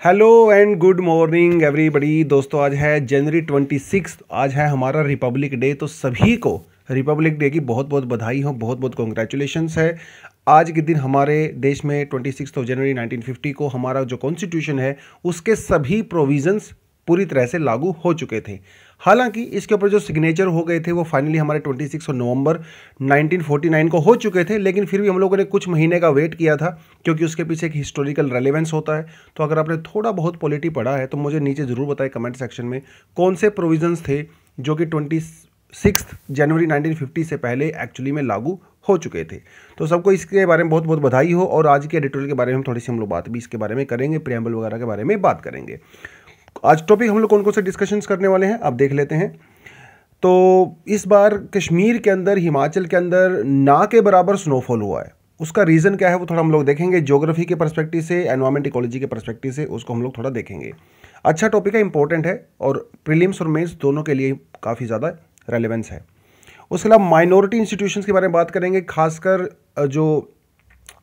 Hello and good morning everybody दोस्तों, आज है जनवरी ट्वेंटी सिक्स आज है हमारा रिपब्लिक डे तो सभी को रिपब्लिक डे की बहुत बहुत बधाई हो बहुत बहुत कॉन्ग्रेचुलेशन है। आज के दिन हमारे देश में ट्वेंटी सिक्स ऑफ़ जनवरी 1950 को हमारा जो कॉन्स्टिट्यूशन है, उसके सभी प्रोविजंस पूरी तरह से लागू हो चुके थे। हालाँकि इसके ऊपर जो सिग्नेचर हो गए थे, वो फाइनली हमारे 26 नवंबर 1949 को हो चुके थे, लेकिन फिर भी हम लोगों ने कुछ महीने का वेट किया था, क्योंकि उसके पीछे एक हिस्टोरिकल रेलेवेंस होता है। तो अगर आपने थोड़ा बहुत पॉलिटी पढ़ा है तो मुझे नीचे ज़रूर बताएँ कमेंट सेक्शन में, कौन से प्रोविजंस थे जो कि ट्वेंटी सिक्स जनवरी 1950 से पहले एक्चुअली में लागू हो चुके थे। तो सबको इसके बारे में बहुत बहुत बधाई हो, और आज के एडिटोरियल के बारे में हम थोड़ी सी हम लोग बात भी इसके बारे में करेंगे प्रियम्बल वगैरह के बारे में बात करेंगे। आज टॉपिक हम लोग कौन कौन से डिस्कशंस करने वाले हैं, आप देख लेते हैं। तो इस बार कश्मीर के अंदर, हिमाचल के अंदर, ना के बराबर स्नोफॉल हुआ है। उसका रीज़न क्या है, वो थोड़ा हम लोग देखेंगे। ज्योग्राफी के परस्पेक्टिव से एनवायरमेंट इकोलॉजी के परस्पेक्टिव से, उसको हम लोग थोड़ा देखेंगे। अच्छा टॉपिक है इंपॉर्टेंट है, और प्रीलिम्स और मेन्स दोनों के लिए काफ़ी ज़्यादा रेलिवेंस है। उसके अलावा माइनॉरिटी इंस्टीट्यूशंस के बारे में बात करेंगे, खासकर जो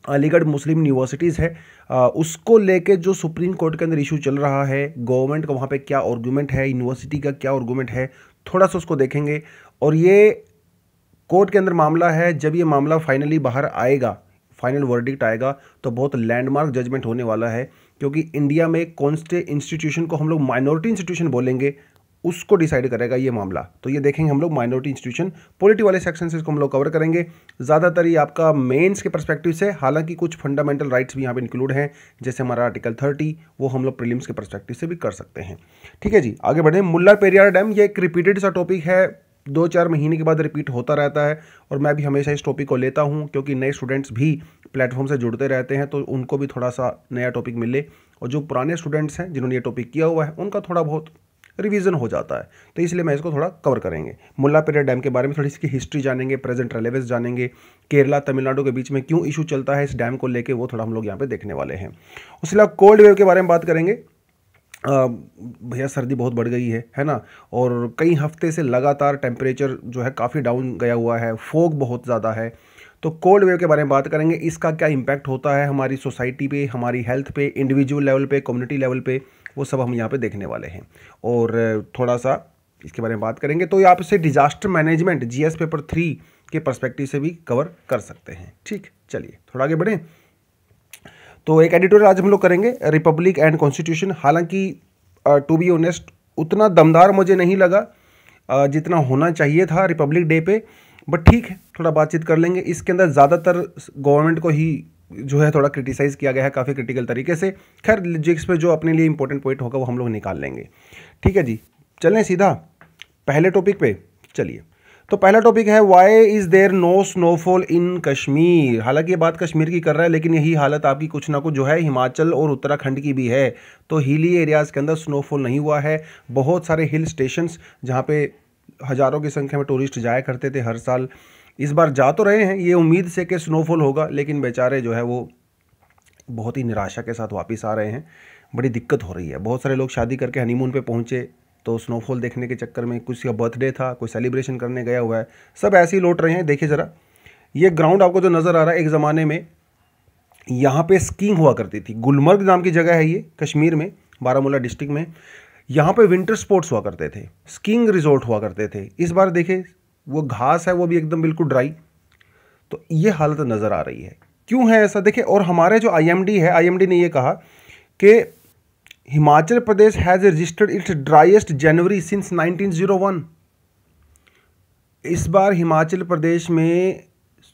अलीगढ़ मुस्लिम यूनिवर्सिटीज़ है। आ, उसको लेके जो सुप्रीम कोर्ट के अंदर इशू चल रहा है गवर्नमेंट का वहाँ पे क्या आर्गूमेंट है यूनिवर्सिटी का क्या आर्गूमेंट है थोड़ा सा उसको देखेंगे। और ये कोर्ट के अंदर मामला है जब ये मामला फाइनली बाहर आएगा फाइनल वर्डिक्ट आएगा तो बहुत लैंडमार्क जजमेंट होने वाला है। क्योंकि इंडिया में कौन से इंस्टीट्यूशन को हम लोग माइनॉरिटी इंस्टीट्यूशन बोलेंगे उसको डिसाइड करेगा ये मामला। तो ये देखेंगे हम लोग माइनॉरिटी इंस्टीट्यूशन पॉलिटी वाले सेक्शन से इसको हम लोग कवर करेंगे। ज़्यादातर ये आपका मेंस के परस्पेक्टिव से हालाँकि कुछ फंडामेंटल राइट्स भी यहाँ पे इंक्लूड हैं। जैसे हमारा आर्टिकल थर्टी वो हम लोग प्रिलिम्स के परस्पेक्टिव से भी कर सकते हैं। ठीक है जी, आगे बढ़े। मुल्ला पेरियार डैम, ये एक रिपीटेड सा टॉपिक है। दो चार महीने के बाद रिपीट होता रहता है। और मैं भी हमेशा इस टॉपिक को लेता हूँ, क्योंकि नए स्टूडेंट्स भी प्लेटफॉर्म से जुड़ते रहते हैं तो उनको भी थोड़ा सा नया टॉपिक मिले। और जो पुराने स्टूडेंट्स हैं, जिन्होंने ये टॉपिक किया हुआ है, उनका थोड़ा बहुत रिवीजन हो जाता है। तो इसलिए मैं इसको थोड़ा कवर करेंगे। मुल्ला पेरिया डैम के बारे में थोड़ी इसकी हिस्ट्री जानेंगे प्रेजेंट रेलेवेंस जानेंगे। केरला, तमिलनाडु के बीच में क्यों इशू चलता है इस डैम को लेकर वो थोड़ा हम लोग यहाँ पर देखने वाले हैं। उसके अलावा कोल्ड वेव के बारे में बात करेंगे। भैया सर्दी बहुत बढ़ गई है है ना? और कई हफ़्ते से लगातार टेम्परेचर जो है काफ़ी डाउन गया हुआ है, फोग बहुत ज़्यादा है। तो कोल्ड वेव के बारे में बात करेंगे, इसका क्या इम्पैक्ट होता है हमारी सोसाइटी पे, हमारी हेल्थ पे इंडिविजुअल लेवल पे कम्युनिटी लेवल पे? वो सब हम यहाँ पे देखने वाले हैं। और थोड़ा सा इसके बारे में बात करेंगे तो यहाँ से disaster management GS paper three के परस्पेक्टिव से भी कवर कर सकते हैं। ठीक, चलिए, थोड़ा आगे बढ़ें। तो एक एडिटोरियल आज हम लोग करेंगे रिपब्लिक एंड कॉन्स्टिट्यूशन हालाँकि टू बी ऑनेस्ट उतना दमदार मुझे नहीं लगा जितना होना चाहिए था रिपब्लिक डे पे बट ठीक है, थोड़ा बातचीत कर लेंगे। इसके अंदर ज़्यादातर गवर्नमेंट को ही जो है थोड़ा क्रिटिसाइज़ किया गया है काफ़ी क्रिटिकल तरीके से। खैर, जिस पे जो अपने लिए इंपॉर्टेंट पॉइंट होगा, वो हम लोग निकाल लेंगे। ठीक है जी, चलें सीधा पहले टॉपिक पे, चलिए। तो पहला टॉपिक है why is there no snowfall in Kashmir हालाँकि ये बात कश्मीर की कर रहा है, लेकिन यही हालत आपकी कुछ ना कुछ जो है हिमाचल और उत्तराखंड की भी है। तो हिली एरियाज़ के अंदर स्नोफॉल नहीं हुआ है। बहुत सारे हिल स्टेशंस जहाँ पे हज़ारों की संख्या में टूरिस्ट जाया करते थे हर साल। इस बार जा तो रहे हैं, ये उम्मीद से कि स्नोफॉल होगा, लेकिन बेचारे जो है वो बहुत ही निराशा के साथ वापस आ रहे हैं। बड़ी दिक्कत हो रही है। बहुत सारे लोग शादी करके हनीमून पे पहुँचे तो स्नोफॉल देखने के चक्कर में कुछ का बर्थडे था, कोई सेलिब्रेशन करने गया हुआ है। सब ऐसे ही लौट रहे हैं, देखिए ज़रा। ये ग्राउंड आपको जो नज़र आ रहा है, एक ज़माने में यहाँ पे स्कीइंग हुआ करती थी। गुलमर्ग नाम की जगह है ये, कश्मीर में, बारामूला डिस्ट्रिक्ट में। यहाँ पे विंटर स्पोर्ट्स हुआ करते थे। स्कीइंग रिजॉर्ट हुआ करते थे। इस बार देखें वो घास है, वो भी एकदम बिल्कुल ड्राई तो ये हालत नज़र आ रही है। क्यों है ऐसा? देखिए, और हमारे जो आईएमडी है आईएमडी ने ये कहा कि Himachal Pradesh has registered its driest January since 1901 इस बार हिमाचल प्रदेश में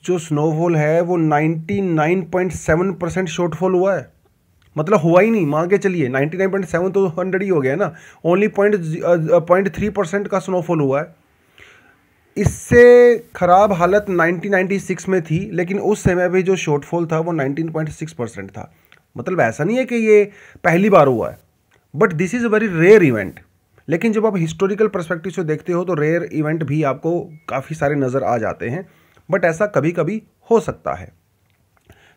जो स्नोफॉल है, वो 99.7 परसेंट शॉर्टफॉल हुआ है। मतलब हुआ ही नहीं, मान के चलिए 99.7 तो हंड्रेड ही हो गया ना। Only point point three percent का स्नोफॉल हुआ है। इससे ख़राब हालत 1996 में थी, लेकिन उस समय भी जो शॉर्टफॉल था वो 19.6 परसेंट था। मतलब ऐसा नहीं है कि ये पहली बार हुआ है but this is a very rare event लेकिन जब आप हिस्टोरिकल परस्पेक्टिव से देखते हो तो रेयर इवेंट भी आपको काफ़ी सारे नज़र आ जाते हैं बट ऐसा कभी कभी हो सकता है।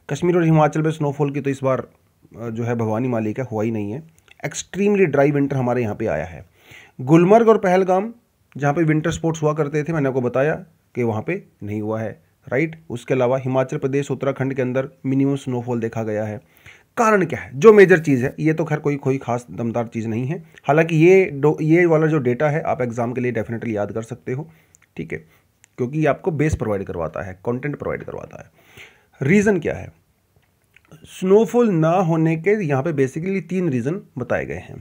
कश्मीर और हिमाचल में स्नोफॉल की तो इस बार जो है भवानी माली का हुआ ही नहीं है। एक्सट्रीमली ड्राई विंटर हमारे यहाँ पे आया है। गुलमर्ग और पहलगाम जहाँ पे विंटर स्पोर्ट्स हुआ करते थे, मैंने आपको बताया कि वहाँ पे नहीं हुआ है राइट उसके अलावा हिमाचल प्रदेश, उत्तराखंड के अंदर मिनिमम स्नोफॉल देखा गया है। कारण क्या है? जो मेजर चीज़ है, ये तो खैर कोई कोई खास दमदार चीज़ नहीं है। हालाँकि ये ये वाला जो डेटा है, आप एग्ज़ाम के लिए डेफिनेटली याद कर सकते हो, ठीक है? क्योंकि ये आपको बेस प्रोवाइड करवाता है कंटेंट प्रोवाइड करवाता है। रीज़न क्या है? स्नोफॉल ना होने के यहाँ पे बेसिकली तीन रीज़न बताए गए हैं।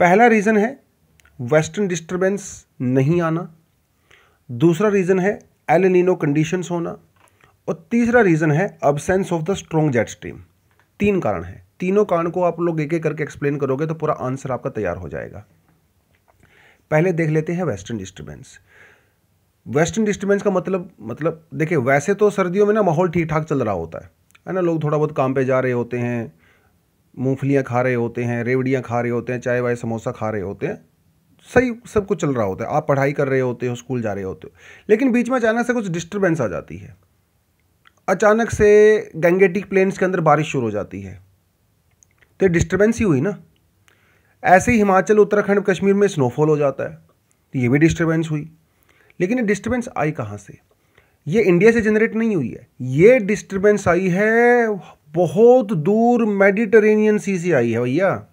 पहला रीज़न है वेस्टर्न डिस्टर्बेंस नहीं आना। दूसरा रीज़न है एलिनो कंडीशंस होना और तीसरा रीज़न है absence of the strong jet stream तीन कारण हैं। तीनों कारण को आप लोग एक एक करके एक्सप्लेन करोगे तो पूरा आंसर आपका तैयार हो जाएगा। पहले देख लेते हैं वेस्टर्न डिस्टर्बेंस वेस्टर्न डिस्टर्बेंस का मतलब मतलब देखिए, वैसे तो सर्दियों में ना माहौल ठीक ठाक चल रहा होता है। है ना, लोग थोड़ा बहुत काम पे जा रहे होते हैं, मूंगफलियाँ खा रहे होते हैं, रेवड़ियाँ खा रहे होते हैं चाय वाय समोसा खा रहे होते हैं। सही सब कुछ चल रहा होता है। आप पढ़ाई कर रहे होते हो, स्कूल जा रहे होते हो। लेकिन बीच में अचानक से कुछ डिस्टर्बेंस आ जाती है। अचानक से गंगेटिक प्लेन्स के अंदर बारिश शुरू हो जाती है। तो डिस्टर्बेंस ही हुई ना। ऐसे ही हिमाचल, उत्तराखंड, कश्मीर में स्नोफॉल हो जाता है। तो ये भी डिस्टर्बेंस हुई। लेकिन ये डिस्टर्बेंस आई कहाँ से? ये इंडिया से जनरेट नहीं हुई है। ये डिस्टर्बेंस आई है, बहुत दूर मेडिटेरेनियन सी से आई है भैया।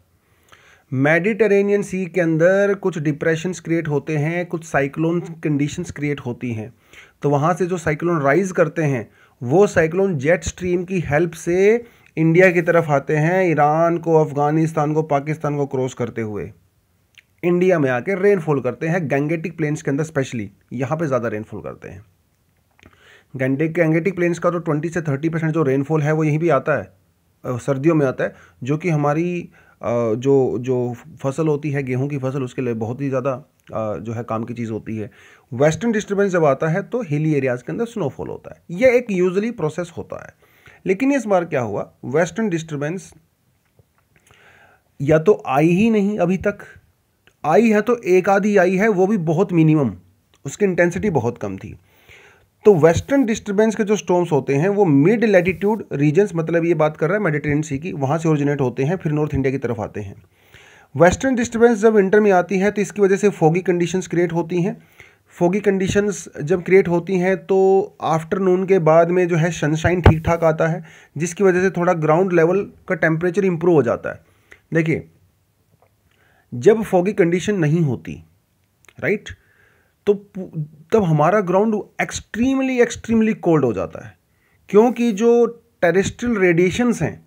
मेडिटेरेनियन सी के अंदर कुछ डिप्रेशंस क्रिएट होते हैं, कुछ साइक्लोन कंडीशंस क्रिएट होती हैं। तो वहाँ से जो साइक्लोन राइज करते हैं, वो साइक्लोन जेट स्ट्रीम की हेल्प से इंडिया की तरफ़ आते हैं ईरान को अफ़गानिस्तान को पाकिस्तान को क्रॉस करते हुए। इंडिया में आके रेनफॉल करते हैं गैंगेटिक प्लेन्स के अंदर स्पेशली यहाँ पे ज़्यादा रेनफॉल करते हैं। गैंगेटिक गैंगेटिक प्लेन्स का तो ट्वेंटी से थर्टी परसेंट जो रेनफॉल है, वो यहीं भी आता है सर्दियों में आता है, जो कि हमारी जो जो फ़सल होती है, गेहूँ की फ़सल, उसके लिए बहुत ही ज़्यादा जो है काम की चीज़ होती है। वेस्टर्न डिस्टर्बेंस जब आता है तो हिली एरियाज़ के अंदर स्नोफॉल होता है। यह एक यूजली प्रोसेस होता है। लेकिन इस बार क्या हुआ? वेस्टर्न डिस्टर्बेंस या तो आई ही नहीं अभी तक। आई है तो एक आधी आई है, वो भी बहुत मिनिमम उसकी इंटेंसिटी बहुत कम थी। तो वेस्टर्न डिस्टर्बेंस के जो स्टॉम्स होते हैं, वो मिड लैटिट्यूड रीजन्स मतलब ये बात कर रहा है मेडिटेरियन सी की, वहाँ से ओरिजिनेट होते हैं, फिर नॉर्थ इंडिया की तरफ़ आते हैं। वेस्टर्न डिस्टर्बेंस जब विंटर में आती है तो इसकी वजह से फोगी कंडीशंस क्रिएट होती हैं। फोगी कंडीशंस जब क्रिएट होती हैं तो आफ्टरनून के बाद में जो है सनशाइन ठीक ठाक आता है, जिसकी वजह से थोड़ा ग्राउंड लेवल का टेम्परेचर इंप्रूव हो जाता है। देखिए, जब फोगी कंडीशन नहीं होती राइट तो तब हमारा ग्राउंड एक्सट्रीमली एक्सट्रीमली कोल्ड हो जाता है। क्योंकि जो टेरेस्ट्रियल रेडिएशंस हैं,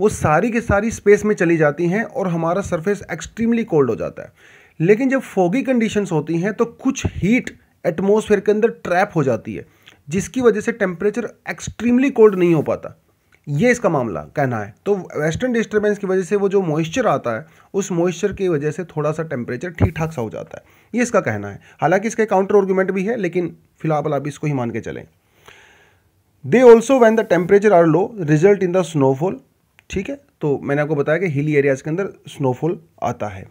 वो सारी के सारी स्पेस में चली जाती हैं और हमारा सरफेस एक्सट्रीमली कोल्ड हो जाता है। लेकिन जब फोगी कंडीशंस होती हैं तो कुछ हीट एटमोसफेयर के अंदर ट्रैप हो जाती है, जिसकी वजह से टेम्परेचर एक्सट्रीमली कोल्ड नहीं हो पाता। ये इसका मामला कहना है। तो वेस्टर्न डिस्टर्बेंस की वजह से वो जो मॉइस्चर आता है, उस मॉइस्चर की वजह से थोड़ा सा टेम्परेचर ठीक ठाक सा हो जाता है। ये इसका कहना है। हालाँकि इसके काउंटर आर्ग्यूमेंट भी है, लेकिन फ़िलहाल आप इसको ही मान के चलें। They also when the temperature are low result in the snowfall ठीक है? तो मैंने आपको बताया कि हिली एरियाज़ के अंदर स्नोफॉल आता है।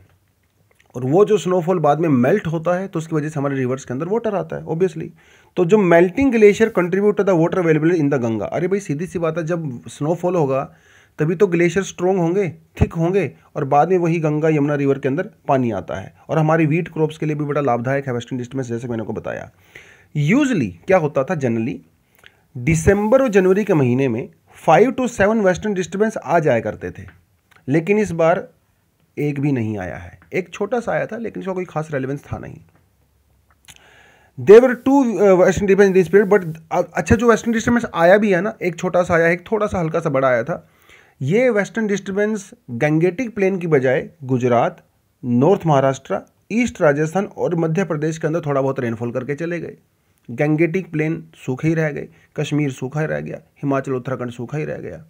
और वो जो स्नोफॉल बाद में मेल्ट होता है तो उसकी वजह से हमारे रिवर्स के अंदर वाटर आता है ऑब्वियसली तो जो melting glacier contribute to the water available in the Ganga अरे भाई सीधी सी बात है, जब स्नोफॉल होगा, तभी तो ग्लेशियर स्ट्रॉन्ग होंगे थिक होंगे, और बाद में वही गंगा, यमुना रिवर के अंदर पानी आता है. और हमारी वीट क्रॉप्स के लिए भी बड़ा लाभदायक है वेस्टर्न डिस्टर्बेंस जैसे मैंने को बताया. यूजली क्या होता था जनरली दिसंबर और जनवरी के महीने में five to seven western disturbance आ जाया करते थे. लेकिन इस बार एक भी नहीं आया है। एक छोटा सा आया था, लेकिन इसका कोई खास रेलिवेंस था नहीं। There were two western defence this period but अच्छा जो वेस्टर्न डिस्टर्बेंस आया भी है ना, एक छोटा सा आया, एक थोड़ा सा हल्का सा बड़ा आया था। ये वेस्टर्न डिस्टर्बेंस गंगेटिक प्लेन की बजाय गुजरात नॉर्थ महाराष्ट्र ईस्ट राजस्थान और मध्य प्रदेश के अंदर थोड़ा बहुत रेनफॉल करके चले गए। गंगेटिक प्लेन सूखे ही रह गए, कश्मीर सूखा ही रह गया, हिमाचल, उत्तराखंड सूखा ही रह गया।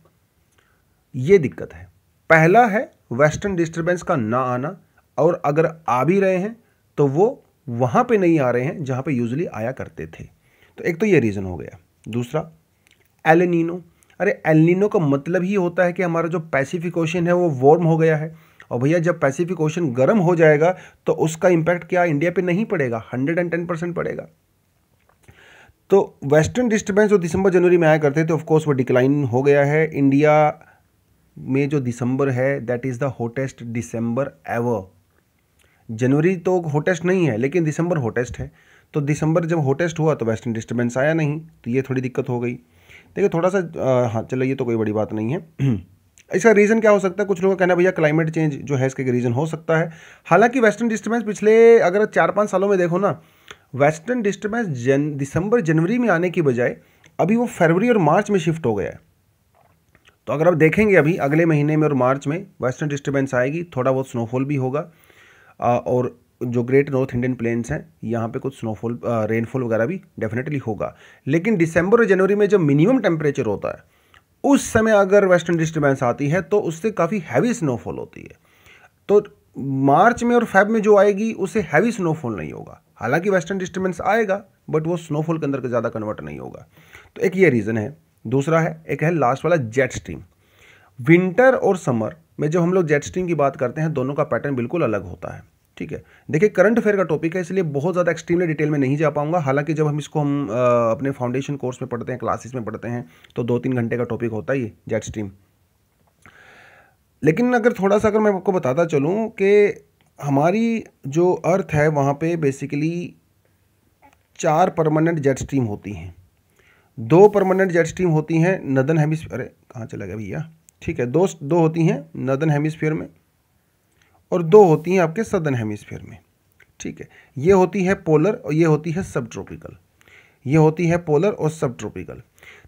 ये दिक्कत है। पहला है वेस्टर्न डिस्टर्बेंस का ना आना और अगर आ भी रहे हैं तो वो वहाँ पे नहीं आ रहे हैं, जहाँ पे यूजली आया करते थे। तो एक तो ये रीज़न हो गया। दूसरा एलिनो अरे एलिनो का मतलब ही होता है कि हमारा जो पैसिफिक ओशन है, वो वार्म हो गया है। और भैया, जब पैसिफिक ओशन गर्म हो जाएगा तो उसका इम्पैक्ट क्या इंडिया पे नहीं पड़ेगा? हंड्रेड पड़ेगा। तो वेस्टर्न डिस्टर्बेंस जो दिसंबर जनवरी में आया करते थे ऑफकोर्स वो डिक्लाइन हो गया है। इंडिया में जो दिसंबर है that is the hottest December ever जनवरी तो होटेस्ट नहीं है, लेकिन दिसंबर होटेस्ट है। तो दिसंबर जब होटेस्ट हुआ तो वेस्टर्न डिस्टर्बेंस आया नहीं तो ये थोड़ी दिक्कत हो गई। देखिए थोड़ा सा हाँ चलो ये तो कोई बड़ी बात नहीं है। इसका रीज़न क्या हो सकता है? कुछ लोगों का कहना भैया क्लाइमेट चेंज जो है, इसका रीज़न हो सकता है। हालाँकि वेस्टर्न डिस्टर्बेंस पिछले, अगर चार पाँच सालों में देखो ना वेस्टर्न डिस्टर्बेंस जन, दिसंबर जनवरी में आने की बजाय, अभी वो फरवरी और मार्च में शिफ्ट हो गया है। तो अगर आप देखेंगे अभी अगले महीने में और मार्च में वेस्टर्न डिस्टर्बेंस आएगी, थोड़ा बहुत स्नोफॉल भी होगा और जो ग्रेट नॉर्थ इंडियन प्लेन्स हैं, यहाँ पे कुछ स्नोफॉल रेनफॉल वगैरह भी डेफिनेटली होगा। लेकिन दिसंबर और जनवरी में जब मिनिमम टेम्परेचर होता है, उस समय अगर वेस्टर्न डिस्टर्बेंस आती है तो उससे काफ़ी हैवी स्नोफॉल होती है। तो मार्च में और फेब में जो आएगी, उसे हैवी स्नोफॉल नहीं होगा। हालाँकि वेस्टर्न डिस्टर्बेंस आएगा बट वो स्नोफॉल के अंदर ज़्यादा कन्वर्ट नहीं होगा। तो एक ये रीज़न है। दूसरा है एक है लास्ट वाला जेट स्ट्रीम विंटर और समर में जब हम लोग जेट स्ट्रीम की बात करते हैं दोनों का पैटर्न बिल्कुल अलग होता है ठीक है? देखिए करंट अफेयर का टॉपिक है इसलिए बहुत ज़्यादा एक्सट्रीमली डिटेल में नहीं जा पाऊँगा। हालाँकि जब हम इसको हम आ, अपने फाउंडेशन कोर्स में पढ़ते हैं क्लासेस में पढ़ते हैं तो दो तीन घंटे का टॉपिक होता ही जेट स्ट्रीम लेकिन अगर थोड़ा सा अगर मैं आपको बताता चलूँ कि हमारी जो अर्थ है वहाँ पर बेसिकली चार परमानेंट जेट स्ट्रीम होती हैं। दो परमानेंट जेट स्ट्रीम होती हैं नदन हेमिस्फीयर अरे, कहाँ चला गया भैया? ठीक है, दो दो होती हैं नदन हेमिस्फीयर में और दो होती हैं आपके सदन हेमिस्फीयर में। ठीक है, ये होती है पोलर और ये होती है सब ट्रॉपिकल ये होती है पोलर और सब ट्रॉपिकल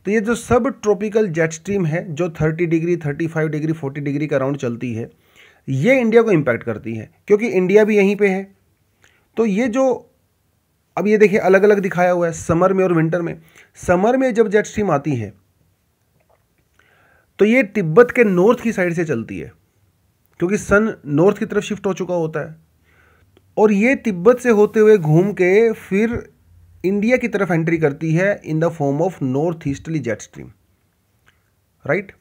तो ये जो सब ट्रॉपिकल जेट स्ट्रीम है, जो 30 डिग्री 35 डिग्री 40 डिग्री का राउंड चलती है, ये इंडिया को इम्पैक्ट करती है, क्योंकि इंडिया भी यहीं पे है। तो ये जो अब ये देखिए अलग अलग दिखाया हुआ है, समर में और विंटर में। समर में जब जेट स्ट्रीम आती है तो ये तिब्बत के नॉर्थ की साइड से चलती है, क्योंकि सन नॉर्थ की तरफ़ शिफ्ट हो चुका होता है। और ये तिब्बत से होते हुए घूम के फिर इंडिया की तरफ़ एंट्री करती है in the form of north easterly jet stream. Right?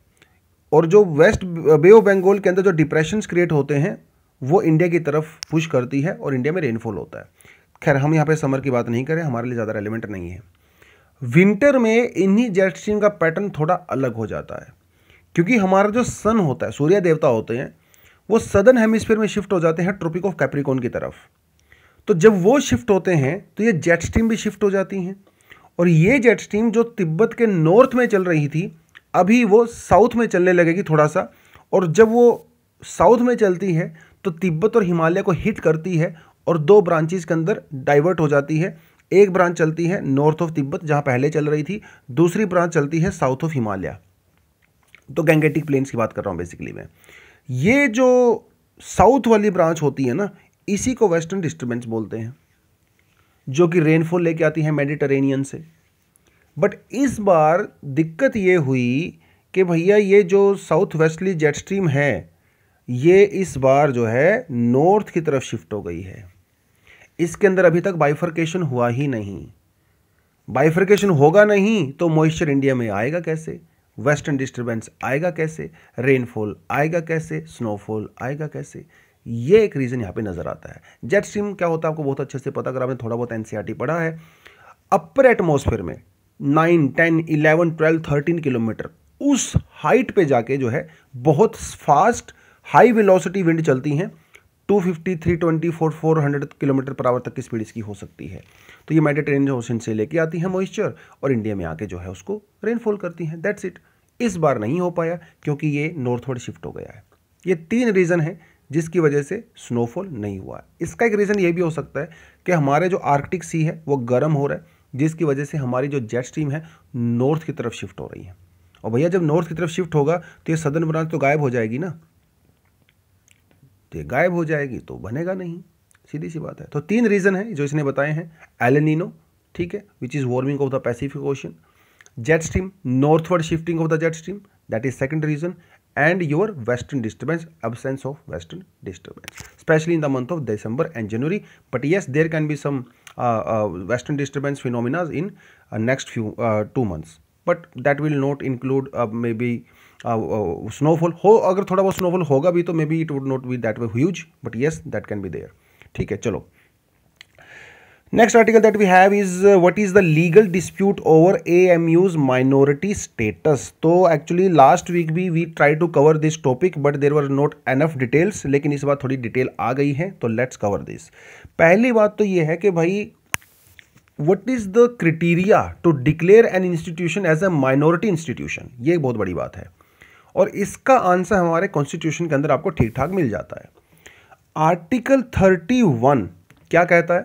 और जो वेस्ट बे ऑफ़ बंगाल के अंदर जो डिप्रेशन क्रिएट होते हैं, वो इंडिया की तरफ़ पुश करती है और इंडिया में रेनफॉल होता है। खैर, हम यहाँ पे समर की बात नहीं करें, हमारे लिए ज़्यादा रेलिवेंट नहीं है। विंटर में इन्हीं जेट स्ट्रीम का पैटर्न थोड़ा अलग हो जाता है, क्योंकि हमारा जो सन होता है, सूर्य देवता होते हैं, वो सदर्न हेमिस्फीयर में शिफ्ट हो जाते हैं ट्रॉपिक ऑफ़ कैप्रिकॉन की तरफ़। तो जब वो शिफ्ट होते हैं तो ये जेट स्ट्रीम भी शिफ्ट हो जाती हैं। और ये जेट स्ट्रीम जो तिब्बत के नॉर्थ में चल रही थी, अभी वो साउथ में चलने लगेगी थोड़ा सा और जब वो साउथ में चलती है तो तिब्बत और हिमालय को हिट करती है और दो ब्रांचेज के अंदर डाइवर्ट हो जाती है। एक ब्रांच चलती है नॉर्थ ऑफ़ तिब्बत, जहाँ पहले चल रही थी। दूसरी ब्रांच चलती है साउथ ऑफ़ हिमालय। तो गैंगेटिक प्लेन्स की बात कर रहा हूँ बेसिकली मैं। ये जो साउथ वाली ब्रांच होती है ना, इसी को वेस्टर्न डिस्टर्बेंस बोलते हैं। जो कि रेनफॉल लेके आती है मेडिटरेनियन से। बट इस बार दिक्कत ये हुई कि भैया ये जो साउथ वेस्टली जेट स्ट्रीम है, ये इस बार जो है नॉर्थ की तरफ़ शिफ्ट हो गई है। इसके अंदर अभी तक बाइफर्केशन हुआ ही नहीं। बाइफर्केशन होगा नहीं तो मॉइस्चर इंडिया में आएगा कैसे? वेस्टर्न डिस्टर्बेंस आएगा कैसे? रेनफॉल आएगा कैसे? स्नोफॉल आएगा कैसे? ये एक रीज़न यहाँ पे नज़र आता है। जेट स्ट्रीम क्या होता है आपको बहुत अच्छे से पता, अगर आपने थोड़ा बहुत एनसीईआरटी e पढ़ा है अपर एटमोसफेयर में nine ten eleven twelve thirteen kilometre उस हाइट पे जाके जो है, बहुत फास्ट हाई वेलोसिटी विंड चलती हैं। 250, 320, 400 किलोमीटर पर आवर तक की स्पीड इसकी हो सकती है। तो ये मेडिटेरेनियन ओशन से लेके आती है मॉइस्चर और इंडिया में आके जो है उसको रेनफॉल करती हैं। दैट्स इट इस बार नहीं हो पाया क्योंकि ये नॉर्थवर्ड शिफ्ट हो गया है। ये तीन रीज़न है जिसकी वजह से स्नोफॉल नहीं हुआ। है इसका एक रीज़न ये भी हो सकता है कि हमारे जो आर्कटिक सी है वो गर्म हो रहा है जिसकी वजह से हमारी जो जेट स्ट्रीम है नॉर्थ की तरफ़ शिफ्ट हो रही है। और भैया जब नॉर्थ की तरफ़ शिफ्ट होगा तो ये सदर्न ब्रांच तो गायब हो जाएगी ना? तो ये गायब हो जाएगी तो बनेगा नहीं। सीधी सी बात है। तो तीन रीजन है जो इसने बताए हैं। एलेनिनो ठीक है which is warming of the Pacific Ocean jet stream northward shifting of the jet stream that is second reason and your western disturbance absence of western disturbance specially in the month of December and January but yes there can be some western disturbance phenomenas in next few two months but that will not include uh, maybe snowfall हो अगर थोड़ा बहुत snowfall होगा भी तो may be it would not be that way huge but yes that can be there ठीक है चलो। Next article that we have is what is the legal dispute over A M U's minority status तो actually last week भी we try to cover this topic but there were not enough details लेकिन इस बार थोड़ी detail आ गई है तो let's cover this पहली बात तो ये है कि भाई what is the criteria to declare an institution as a minority institution ये एक बहुत बड़ी बात है। और इसका आंसर हमारे कॉन्स्टिट्यूशन के अंदर आपको ठीक ठाक मिल जाता है। आर्टिकल थर्टी वन क्या कहता है?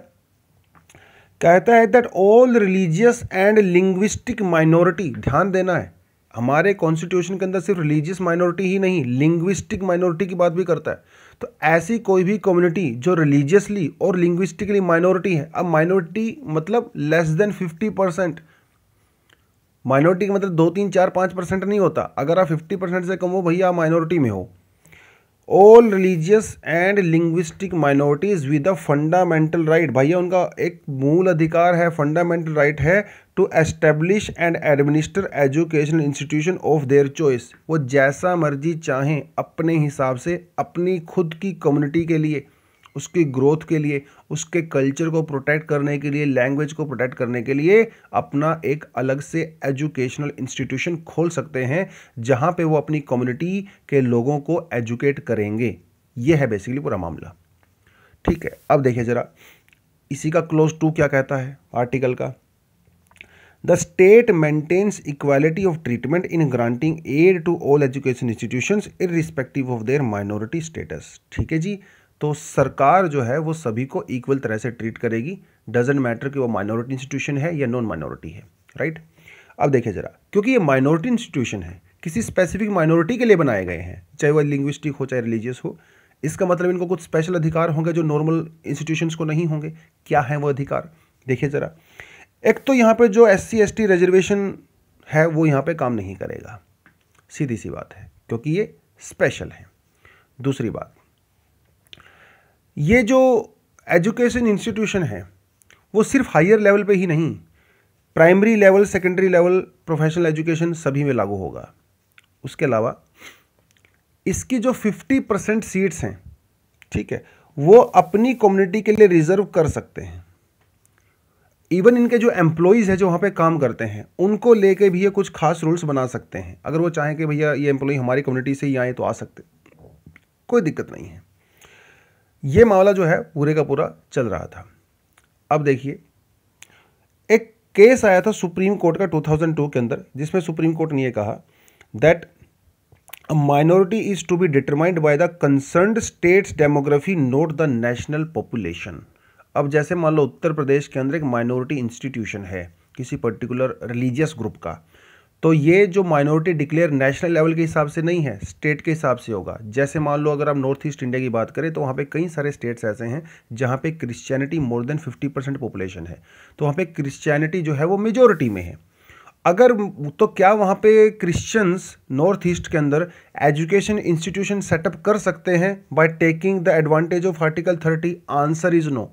कहता है that all religious and linguistic minority ध्यान देना है, हमारे कॉन्स्टिट्यूशन के अंदर सिर्फ़ रिलीजियस माइनॉरिटी ही नहीं लिंग्विस्टिक माइनॉरिटी की बात भी करता है। तो ऐसी कोई भी कम्युनिटी जो रिलीजियसली और लिंग्विस्टिकली माइनॉरिटी है, अब माइनॉरिटी मतलब less than fifty percent minority का मतलब दो, तीन, चार, पाँच परसेंट नहीं होता। अगर आप फिफ्टी परसेंट से कम हो, भैया आप माइनॉरिटी में हो। All religious and linguistic minorities with a fundamental right भैया, उनका एक मूल अधिकार है फंडामेंटल राइट right है to establish and administer educational institution of their choice वो जैसा मर्ज़ी चाहें, अपने हिसाब से, अपनी खुद की कम्युनिटी के लिए, उसकी ग्रोथ के लिए, उसके कल्चर को प्रोटेक्ट करने के लिए लैंग्वेज को प्रोटेक्ट करने के लिए अपना एक अलग से एजुकेशनल इंस्टीट्यूशन खोल सकते हैं, जहाँ पे वो अपनी कम्युनिटी के लोगों को एजुकेट करेंगे। ये है बेसिकली पूरा मामला। ठीक है, अब देखिए ज़रा, इसी का क्लोज टू क्या कहता है? आर्टिकल का। The state maintains equality of treatment in granting aid to all education institutions irrespective of their minority status ठीक है जी? तो सरकार जो है, वो सभी को इक्वल तरह से ट्रीट करेगी। डजेंट मैटर कि वो माइनॉरिटी इंस्टीट्यूशन है या नॉन माइनॉरिटी है राइट अब देखिए ज़रा, क्योंकि ये माइनॉरिटी इंस्टीट्यूशन है, किसी स्पेसिफिक माइनॉरिटी के लिए बनाए गए हैं, चाहे वह लिंग्विस्टिक हो, चाहे रिलीजियस हो, इसका मतलब इनको कुछ स्पेशल अधिकार होंगे जो नॉर्मल इंस्टीट्यूशंस को नहीं होंगे। क्या है वो अधिकार? देखिए ज़रा एक तो यहाँ पे जो एस सी रिजर्वेशन है, वो यहाँ पे काम नहीं करेगा। सीधी सी बात है, क्योंकि ये स्पेशल है। दूसरी बात, ये जो एजुकेशन इंस्टीट्यूशन है, वो सिर्फ़ हायर लेवल पे ही नहीं primary level secondary level professional education सभी में लागू होगा। उसके अलावा, इसकी जो 50 परसेंट सीट्स हैं, ठीक है, वो अपनी कम्युनिटी के लिए रिज़र्व कर सकते हैं। इवन इनके जो एम्प्लॉयज़ हैं जो वहाँ पे काम करते हैं, उनको लेके भी ये कुछ खास रूल्स बना सकते हैं। अगर वो चाहें कि भैया ये एम्प्लॉय हमारी कम्युनिटी से ही आए तो आ सकते। कोई दिक्कत नहीं है। ये मामला जो है पूरे का पूरा चल रहा था। अब देखिए, एक केस आया था सुप्रीम कोर्ट का 2002 के अंदर, जिसमें सुप्रीम कोर्ट ने यह कहा that minority is to be determined by the concern states demography not the national population अब जैसे मान लो उत्तर प्रदेश के अंदर एक माइनॉरिटी इंस्टीट्यूशन है, किसी पर्टिकुलर रिलीजियस ग्रुप का तो ये जो माइनॉरिटी डिक्लेयर नेशनल लेवल के हिसाब से नहीं है स्टेट के हिसाब से होगा। जैसे मान लो अगर आप नॉर्थ ईस्ट इंडिया की बात करें तो वहाँ पे कई सारे स्टेट्स ऐसे हैं, जहाँ पे Christianity more than fifty percent population है। तो वहाँ पे क्रिश्चियनिटी जो है वो मेजोरिटी में है। अगर तो क्या वहाँ पे क्रिश्चियंस नॉर्थ ईस्ट के अंदर एजुकेशन इंस्टीट्यूशन सेटअप कर सकते हैं by taking the advantage of article thirty answer is no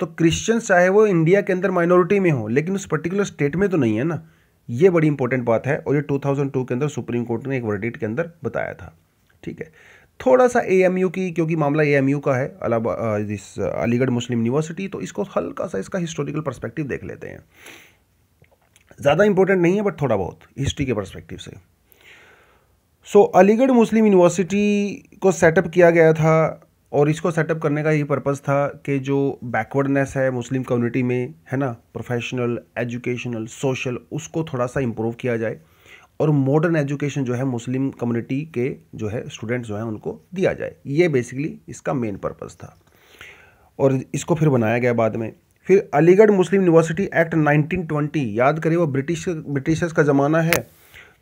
तो क्रिश्चियंस चाहे वो इंडिया के अंदर माइनॉरिटी में हो लेकिन उस पर्टिकुलर स्टेट में तो नहीं है ना? ये बड़ी इंपॉर्टेंट बात है और ये 2002 के अंदर सुप्रीम कोर्ट ने एक वर्डिट के अंदर बताया था। ठीक है? थोड़ा सा ए की क्योंकि मामला ए का है अलाहाबाद अलीगढ़ मुस्लिम यूनिवर्सिटी तो इसको हल्का सा इसका हिस्टोरिकल परस्पेक्टिव देख लेते हैं। ज़्यादा इंपॉर्टेंट नहीं है बट थोड़ा बहुत हिस्ट्री के परस्पेक्टिव से। So so, Aligarh Muslim University को सेटअप किया गया था और इसको सेटअप करने का ये पर्पज़ था कि जो बैकवर्डनेस है मुस्लिम कम्युनिटी में, है ना प्रोफेशनल एजुकेशनल सोशल उसको थोड़ा सा इम्प्रूव किया जाए और मॉडर्न एजुकेशन जो है मुस्लिम कम्युनिटी के जो है स्टूडेंट्स जो हैं उनको दिया जाए। ये बेसिकली इसका मेन पर्पज़ था। और इसको फिर बनाया गया बाद में। फिर अलीगढ़ मुस्लिम यूनिवर्सिटी एक्ट 1920 याद करिए वो ब्रिटिश, ब्रिटिशर्स का ज़माना है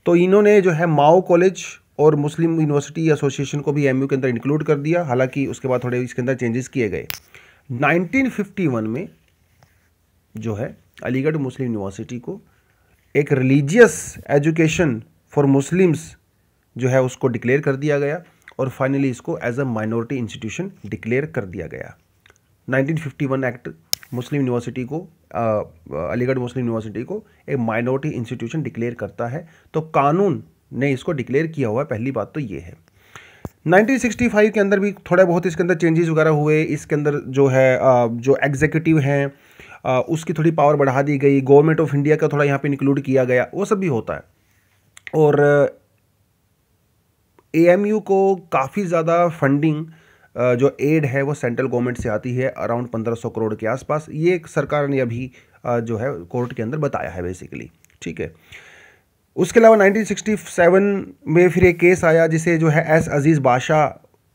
तो इन्होंने जो है माओ कॉलेज और मुस्लिम यूनिवर्सिटी एसोसिएशन को भी एम के अंदर इंक्लूड कर दिया। हालाँकि उसके बाद थोड़े इसके अंदर चेंजेस किए गए। 1951 में जो है, अलीगढ़ मुस्लिम यूनिवर्सिटी को एक रिलीजियस एजुकेशन फॉर मुस्लिम्स जो है, उसको डिक्लेयर कर दिया गया और फाइनली इसको as a minority institution declare कर दिया गया। 1951 एक्ट मुस्लिम यूनिवर्सिटी को अलीगढ़ मुस्लिम यूनिवर्सिटी को एक माइनॉरिटी इंस्टीट्यूशन डिक्लेयर करता है। तो कानून ने इसको डिक्लेयर किया हुआ है, पहली बात तो ये है। 1965 के अंदर भी थोड़ा बहुत इसके अंदर चेंजेस वगैरह हुए, इसके अंदर जो है जो एग्जीक्यूटिव हैं उसकी थोड़ी पावर बढ़ा दी गई गवर्नमेंट ऑफ़ इंडिया का थोड़ा यहाँ पे इंक्लूड किया गया, वो सब भी होता है। और ए को काफ़ी ज़्यादा फंडिंग जो एड है, वो सेंट्रल गवर्नमेंट से आती है अराउंड पंद्रह सौ करोड़ के आसपास। ये सरकार ने अभी जो है कोर्ट के अंदर बताया है बेसिकली ठीक है। उसके अलावा 1967 में फिर एक केस आया जिसे जो है एस अज़ीज़ बादशाह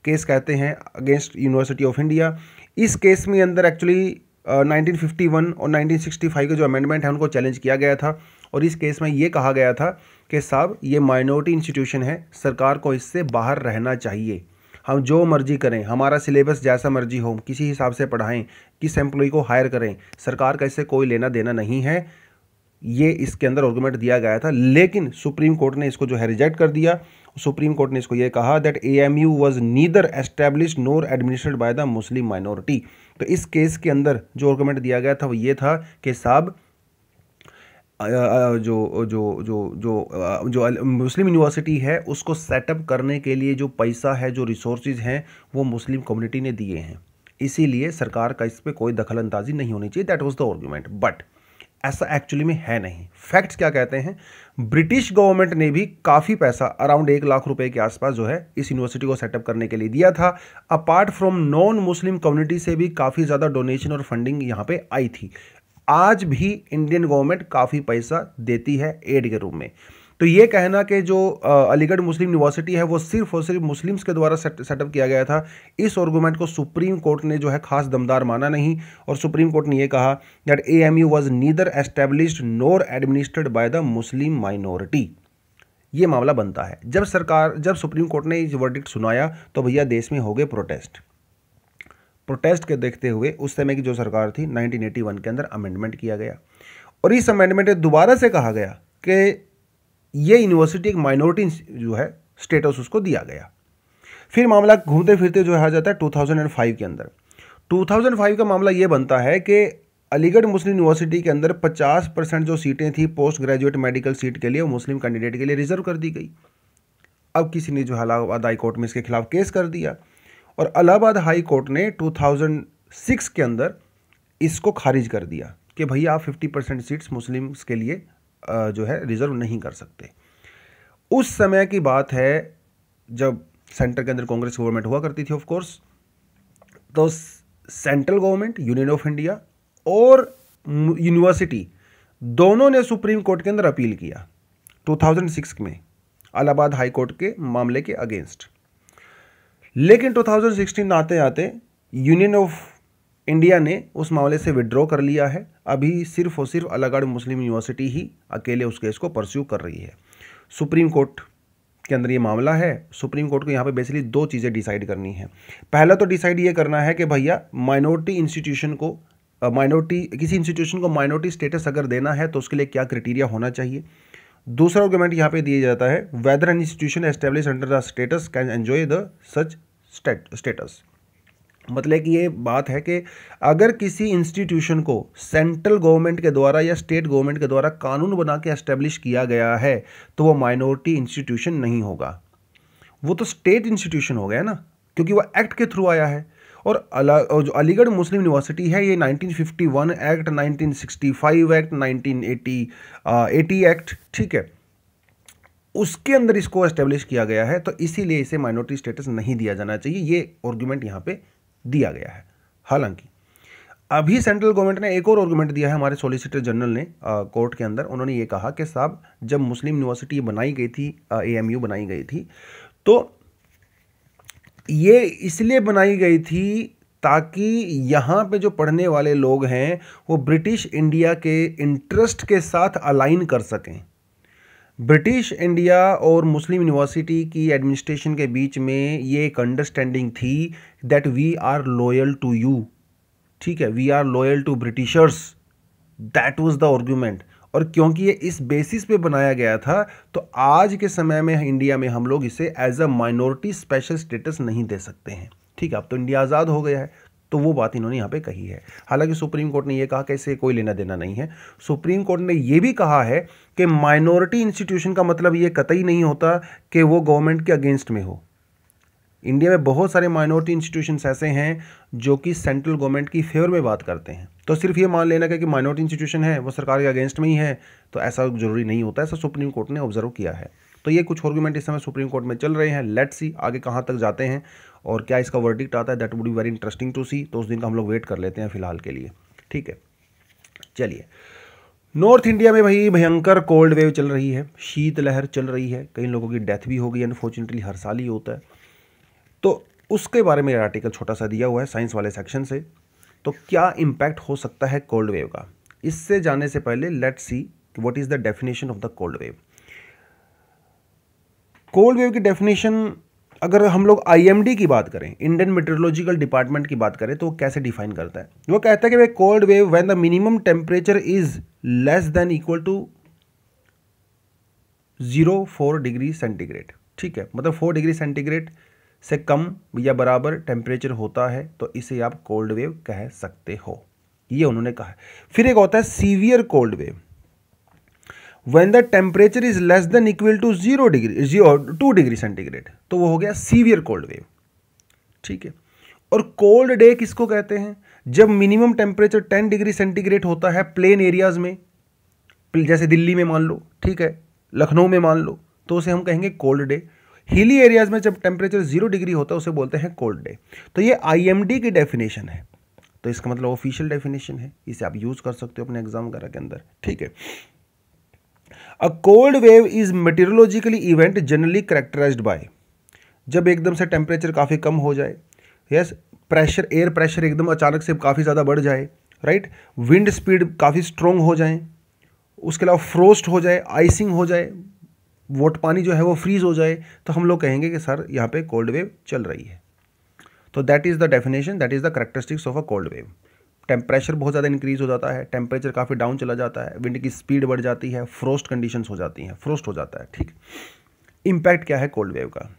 केस कहते हैं अगेंस्ट यूनिवर्सिटी ऑफ़ इंडिया। इस केस में अंदर एक्चुअली uh, 1951 और 1965 के जो अमेंडमेंट है उनको चैलेंज किया गया था और इस केस में ये कहा गया था कि साहब ये माइनॉरिटी इंस्टीट्यूशन है सरकार को इससे बाहर रहना चाहिए। हम जो मर्ज़ी करें हमारा सिलेबस जैसा मर्ज़ी हो किसी हिसाब से पढ़ाएँ किस एम्प्लॉय को हायर करें सरकार का इससे कोई लेना देना नहीं है। ये इसके अंदर आर्गूमेंट दिया गया था, लेकिन सुप्रीम कोर्ट ने इसको जो है रिजेक्ट कर दिया। सुप्रीम कोर्ट ने इसको ये कहा that A M U was neither establish nor administered by the Muslim minority तो इस केस के अंदर जो आर्गूमेंट दिया गया था वो ये था कि साहब जो जो जो जो जो मुस्लिम यूनिवर्सिटी है, उसको सेटअप करने के लिए जो पैसा है, जो रिसोर्सेज हैं, वो मुस्लिम कम्युनिटी ने दिए हैं। इसीलिए सरकार का इस पर कोई दखल अंदाजी नहीं होनी चाहिए। That was the argument but ऐसा एक्चुअली में है नहीं। फैक्ट्स क्या कहते हैं? ब्रिटिश गवर्नमेंट ने भी काफ़ी पैसा अराउंड एक लाख रुपए के आसपास जो है, इस यूनिवर्सिटी को सेटअप करने के लिए दिया था। Apart from non Muslim community से भी काफ़ी ज़्यादा डोनेशन और फंडिंग यहाँ पे आई थी। आज भी इंडियन गवर्नमेंट काफ़ी पैसा देती है एड के रूप में। तो ये कहना कि जो अलीगढ़ मुस्लिम यूनिवर्सिटी है वो सिर्फ़ और सिर्फ़ मुस्लिम्स के द्वारा सेट, सेटअप किया गया था। इस आर्गूमेंट को सुप्रीम कोर्ट ने जो है खास दमदार माना नहीं और सुप्रीम कोर्ट ने ये कहा that A M U was neither established nor administered by the Muslim minority ये मामला बनता है। जब सरकार जब सुप्रीम कोर्ट ने ये वर्डिक्ट सुनाया तो भैया देश में हो गए प्रोटेस्ट प्रोटेस्ट के देखते हुए उस समय की जो सरकार थी 1981 के अंदर अमेंडमेंट किया गया। और इस अमेंडमेंट दोबारा से कहा गया कि ये यूनिवर्सिटी एक माइनॉरिटी जो है स्टेटस उसको दिया गया। फिर मामला घूमते फिरते जो है जाता है 2005 के अंदर। 2005 का मामला ये बनता है कि अलीगढ़ मुस्लिम यूनिवर्सिटी के अंदर 50 परसेंट जो सीटें थी पोस्ट ग्रेजुएट मेडिकल सीट के लिए मुस्लिम कैंडिडेट के लिए रिज़र्व कर दी गई। अब किसी ने जो इलाहाबाद हाई कोर्ट में इसके खिलाफ केस कर दिया। और अलाहाबाद हाई कोर्ट ने 2006 के अंदर इसको खारिज कर दिया कि भैया आप 50 परसेंट सीट्स मुस्लिम्स के लिए जो है रिज़र्व नहीं कर सकते। उस समय की बात है, जब सेंटर के अंदर कांग्रेस गवर्नमेंट हुआ करती थी ऑफ़ कोर्स तो central government union of India और यूनिवर्सिटी दोनों ने सुप्रीम कोर्ट के अंदर अपील किया 2006 में, अलाहाबाद हाई कोर्ट के मामले के अगेंस्ट लेकिन 2016 आते आते यूनियन ऑफ़ इंडिया ने उस मामले से विड्रॉ कर लिया है अभी सिर्फ़ और सिर्फ़ अलगढ़ मुस्लिम यूनिवर्सिटी ही अकेले उस केस को परस्यू कर रही है। सुप्रीम कोर्ट के अंदर ये मामला है। सुप्रीम कोर्ट को यहाँ पे बेसिकली दो चीज़ें डिसाइड करनी है। पहला तो डिसाइड ये करना है कि भैया माइनॉरिटी इंस्टीट्यूशन को माइनॉरिटी किसी इंस्टीट्यूशन को माइनॉरिटी स्टेटस अगर देना है तो उसके लिए क्या क्राइटेरिया होना चाहिए? दूसरा आर्गूमेंट यहाँ पे दिया जाता है whether an institution establish under the status can enjoy the such status मतलब कि ये बात है कि अगर किसी इंस्टीट्यूशन को सेंट्रल गवर्नमेंट के द्वारा या स्टेट गवर्नमेंट के द्वारा कानून बना के एस्टेब्लिश किया गया है तो वो माइनॉरिटी इंस्टीट्यूशन नहीं होगा। वो तो स्टेट इंस्टीट्यूशन हो गया ना, क्योंकि वो एक्ट के थ्रू आया है। और जो अलीगढ़ मुस्लिम यूनिवर्सिटी है, ये 1951 एक्ट 1965 एक्ट 1980 80 एक्ट, ठीक है। उसके अंदर इसको एस्टेब्लिश किया गया है तो इसीलिए इसे माइनॉरिटी स्टेटस नहीं दिया जाना चाहिए। ये आर्गूमेंट यहाँ पे दिया गया है। हालाँकि, अभी सेंट्रल गवर्नमेंट ने एक और आर्गूमेंट दिया है हमारे सॉलिसिटर जनरल ने कोर्ट के अंदर। उन्होंने ये कहा कि साहब, जब मुस्लिम यूनिवर्सिटी बनाई गई थी ए बनाई गई थी तो ये इसलिए बनाई गई थी ताकि यहाँ पे जो पढ़ने वाले लोग हैं, वो ब्रिटिश इंडिया के इंटरेस्ट के साथ अलाइन कर सकें। ब्रिटिश इंडिया और मुस्लिम यूनिवर्सिटी की एडमिनिस्ट्रेशन के बीच में ये एक अंडरस्टैंडिंग थी that we are loyal to you ठीक है we are loyal to britishers that was the argument और क्योंकि ये इस बेसिस पे बनाया गया था तो आज के समय में इंडिया में हम लोग इसे as a minority special status नहीं दे सकते हैं। ठीक है, अब तो इंडिया आज़ाद हो गया है। तो वो बात इन्होंने यहाँ पे कही है। हालाँकि सुप्रीम कोर्ट ने ये कहा कि इसे कोई लेना देना नहीं है। सुप्रीम कोर्ट ने ये भी कहा है कि माइनॉरिटी इंस्टीट्यूशन का मतलब ये कतई नहीं होता कि वो गवर्नमेंट के अगेंस्ट में हो। इंडिया में बहुत सारे माइनॉरिटी इंस्टीट्यूशन ऐसे हैं जो कि सेंट्रल गवर्नमेंट की फेवर में बात करते हैं। तो सिर्फ़ ये मान लेना कि माइनॉरिटी इंस्टीट्यूशन है, वो सरकार के अगेंस्ट में ही है तो ऐसा ज़रूरी नहीं होता, ऐसा सुप्रीम कोर्ट ने ऑब्ज़र्व किया है। तो ये कुछ आर्गूमेंट इस समय सुप्रीम कोर्ट में चल रहे हैं। लेट सी आगे कहाँ तक जाते हैं। और क्या इसका वर्डिक्ट आता है that would be very interesting to see तो उस दिन का हम लोग वेट कर लेते हैं फ़िलहाल के लिए। ठीक है? चलिए। नॉर्थ इंडिया में भाई भयंकर कोल्ड वेव चल रही है, शीत लहर चल रही है, कई लोगों की डेथ भी हो गई अनफॉर्चुनेटली हर साल ही होता है। तो उसके बारे में आर्टिकल छोटा सा दिया हुआ है साइंस वाले सेक्शन से। तो क्या इम्पैक्ट हो सकता है कोल्ड वेव का? इससे जाने से पहले let see what is the definition of the cold wave cold wave की डेफिनेशन अगर हम लोग आईएमडी की बात करें इंडियन मेट्रोलॉजिकल डिपार्टमेंट की बात करें तो वो कैसे डिफाइन करता है? वो कहता है कि भाई cold wave when the minimum temperature is less than equal to zero four degree centigrade ठीक है? मतलब फोर डिग्री सेंटीग्रेड से कम या बराबर टेम्परेचर होता है तो इसे आप कोल्ड वेव कह सकते हो। ये उन्होंने कहा फिर एक होता है severe cold wave when the temperature is less than equal to zero degree zero two degree centigrade तो वो हो गया सीवियर कोल्ड वेव ठीक है? और कोल्ड डे किसको कहते हैं? जब मिनिमम टेम्परेचर 10 डिग्री सेंटीग्रेड होता है प्लेन एरियाज़ में जैसे दिल्ली में मान लो, ठीक है? लखनऊ में मान लो तो उसे हम कहेंगे कोल्ड डे हिली एरियाज़ में जब टेम्परेचर ज़ीरो डिग्री होता है, उसे बोलते हैं कोल्ड डे तो ये आईएमडी की डेफिनेशन है. तो इसका मतलब ऑफिशियल डेफिनेशन है. इसे आप यूज़ कर सकते हो अपने एग्ज़ाम वगैरह के अंदर. ठीक है? A cold wave is meteorologically event generally characterized by जब एकदम से टेम्परेचर काफ़ी कम हो जाए यस प्रेशर एयर प्रेशर एकदम अचानक से काफ़ी ज़्यादा बढ़ जाए राइट विंड स्पीड काफ़ी स्ट्रोंग हो जाए, उसके अलावा फ्रोस्ट हो जाए आइसिंग हो जाए वोट पानी जो है वो फ्रीज हो जाए तो हम लोग कहेंगे कि सर, यहाँ पे कोल्ड वेव चल रही है। तो that is the definition that is the characteristics of a cold wave temperature बहुत ज़्यादा इंक्रीज हो जाता है टेम्परेचर काफ़ी डाउन चला जाता है विंड की स्पीड बढ़ जाती है फ्रोस्ट कंडीशंस हो जाती हैं फ्रोस्ट हो जाता है, ठीक। इम्पैक्ट क्या है कोल्ड वेव का?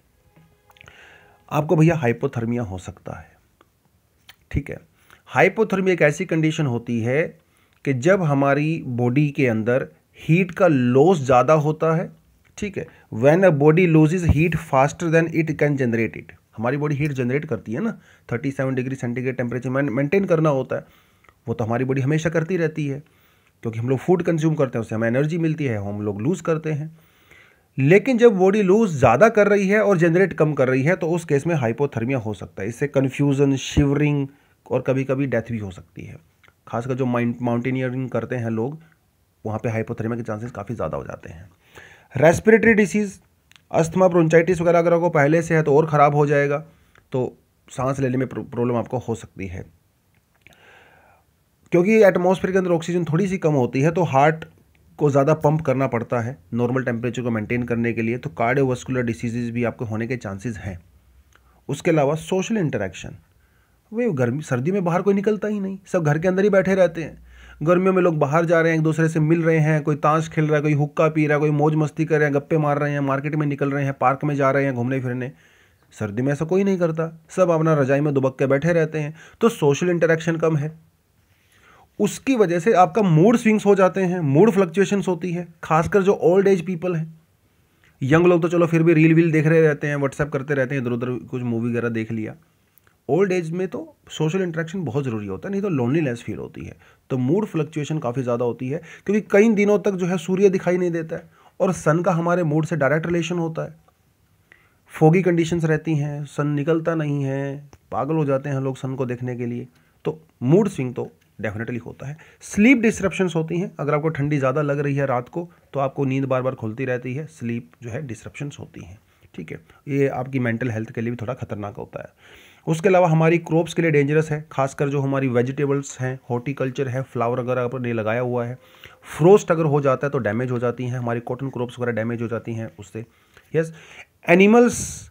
आपको भैया हाइपोथर्मिया हो सकता है, ठीक है। हाइपोथर्मिया एक ऐसी कंडीशन होती है कि जब हमारी बॉडी के अंदर हीट का लॉस ज़्यादा होता है, ठीक है। When a body loses heat faster than it can generate it हमारी बॉडी हीट जनरेट करती है ना। Thirty seven degree centigrade temperature maintain करना होता है। वो तो हमारी बॉडी हमेशा करती रहती है। क्योंकि हम लोग फ़ूड कंज्यूम करते हैं, उससे हमें एनर्जी मिलती है, हम लोग लूज़ करते हैं। लेकिन जब बॉडी लूज ज़्यादा कर रही है और जनरेट कम कर रही है तो उस केस में हाइपोथर्मिया हो सकता है। इससे कन्फ्यूज़न शिवरिंग और कभी कभी डेथ भी हो सकती है। खासकर जो माउंटेनियरिंग करते हैं लोग, वहाँ पे हाइपोथर्मिया के चांसेस काफ़ी ज़्यादा हो जाते हैं। रेस्पिरेटरी डिसीज़ अस्थमा, ब्रोंचाइटिस वगैरह अगर आपको पहले से है तो और ख़राब हो जाएगा तो सांस लेने में प्रॉब्लम आपको हो सकती है। क्योंकि एटमॉस्फेयर के अंदर ऑक्सीजन थोड़ी सी कम होती है तो हार्ट को ज़्यादा पंप करना पड़ता है नॉर्मल टेम्परेचर को मेंटेन करने के लिए तो कार्डियोवास्कुलर डिसीजेज भी आपको होने के चांसेस हैं। उसके अलावा सोशल इंटरेक्शन वे गर्मी, सर्दी में बाहर कोई निकलता ही नहीं, सब घर के अंदर ही बैठे रहते हैं। गर्मियों में लोग बाहर जा रहे हैं, एक दूसरे से मिल रहे हैं, कोई ताश खेल रहा है, कोई हुक्का पी रहा है, कोई मौज मस्ती कर रहे हैं, गप्पे मार रहे हैं, मार्केट में निकल रहे हैं, पार्क में जा रहे हैं, घूमने फिरने। सर्दी में ऐसा कोई नहीं करता। सब अपना रजाई में दुबक के बैठे रहते हैं। तो सोशल इंटरेक्शन कम है। उसकी वजह से आपका मूड स्विंग्स हो जाते हैं मूड फ्लक्चुएशंस होती है, खासकर जो ओल्ड एज पीपल हैं। यंग लोग तो चलो फिर भी रील वील देख रहे रहते हैं व्हाट्सएप करते रहते हैं इधर उधर कुछ मूवी वगैरह देख लिया। ओल्ड एज में तो सोशल इंटरेक्शन बहुत ज़रूरी होता है, नहीं तो लोनलीनेस फील होती है। तो मूड फ्लक्चुएशन काफ़ी ज़्यादा होती है, क्योंकि कई दिनों तक जो है सूर्य दिखाई नहीं देता है और सन का हमारे मूड से डायरेक्ट रिलेशन होता है। फोगी कंडीशंस रहती हैं सन निकलता नहीं है, पागल हो जाते हैं लोग सन को देखने के लिए। तो मूड स्विंग तो डेफिनेटली होता है। स्लीप डिस्ट्रप्शंस होती हैं, अगर आपको ठंडी ज़्यादा लग रही है रात को तो आपको नींद बार बार खुलती रहती है स्लीप जो है डिस्ट्रप्शंस होती हैं। ठीक है, ये आपकी मेंटल हेल्थ के लिए भी थोड़ा खतरनाक होता है। उसके अलावा हमारी क्रॉप्स के लिए डेंजरस है, खासकर जो हमारी वेजिटेबल्स हैं हॉर्टिकल्चर है फ्लावर अगर ने लगाया हुआ है फ्रोस्ट अगर हो जाता है तो डैमेज हो जाती हैं, हमारी कॉटन क्रॉप्स वगैरह डैमेज हो जाती हैं उससे। यस एनिमल्स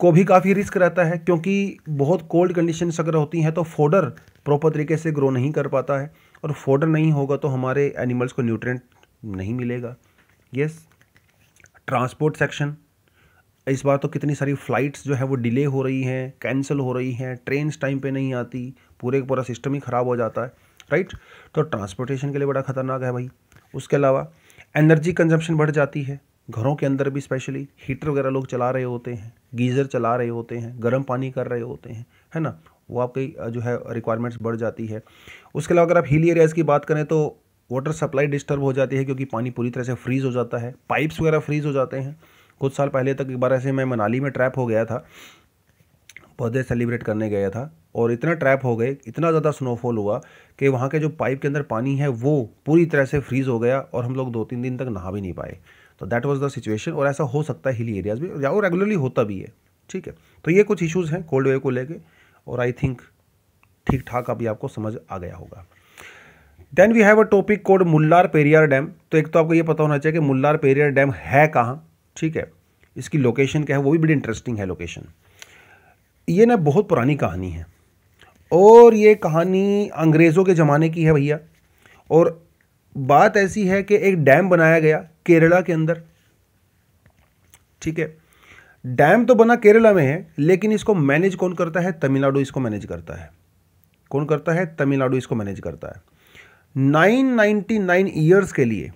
को भी काफ़ी रिस्क रहता है, क्योंकि बहुत कोल्ड कंडीशंस अगर होती हैं तो फोडर प्रॉपर तरीके से ग्रो नहीं कर पाता है, और फोडर नहीं होगा तो हमारे एनिमल्स को न्यूट्रेंट नहीं मिलेगा। यस ट्रांसपोर्ट सेक्शन इस बार तो कितनी सारी फ़्लाइट्स जो है वो डिले हो रही हैं कैंसिल हो रही हैं ट्रेन टाइम पे नहीं आती, पूरे पूरा सिस्टम ही ख़राब हो जाता है राइट तो ट्रांसपोर्टेशन के लिए बड़ा ख़तरनाक है भाई। उसके अलावा एनर्जी कंजप्शन बढ़ जाती है, घरों के अंदर भी स्पेशली हीटर वगैरह लोग चला रहे होते हैं, गीज़र चला रहे होते हैं, गर्म पानी कर रहे होते हैं, है ना? वो आपकी जो है रिक्वायरमेंट्स बढ़ जाती है। उसके अलावा अगर आप हिल एरियाज़ की बात करें तो वाटर सप्लाई डिस्टर्ब हो जाती है क्योंकि पानी पूरी तरह से फ्रीज़ हो जाता है पाइप्स वगैरह फ्रीज़ हो जाते हैं। कुछ साल पहले तक एक बार ऐसे मैं मनाली में ट्रैप हो गया था। बर्थडे सेलिब्रेट करने गया था और इतना ट्रैप हो गए, इतना ज़्यादा स्नोफॉल हुआ कि वहाँ के जो पाइप के अंदर पानी है, वो पूरी तरह से फ्रीज़ हो गया और हम लोग दो तीन दिन तक नहा भी नहीं पाए। तो दैट वाज द सिचुएशन और ऐसा हो सकता है हिली एरियाज़ में और रेगुलरली होता भी है, ठीक है? तो ये कुछ इश्यूज़ हैं कोल्ड वेव को लेके और आई थिंक ठीक ठाक अभी आपको समझ आ गया होगा। Then we have a topic called Mullaperiyar dam. तो एक तो आपको ये पता होना चाहिए कि मुल्लार पेरियार डैम है कहाँ? ठीक है? इसकी लोकेशन क्या है? वो भी बड़ी इंटरेस्टिंग है लोकेशन ये ना बहुत पुरानी कहानी है। और ये कहानी अंग्रेज़ों के ज़माने की है भैया। और बात ऐसी है कि एक डैम बनाया गया केरला के अंदर। ठीक है? डैम तो बना केरला में है, लेकिन इसको मैनेज कौन करता है? तमिलनाडु इसको मैनेज करता है। कौन करता है? तमिलनाडु इसको मैनेज करता है। 999 ईयर्स के लिए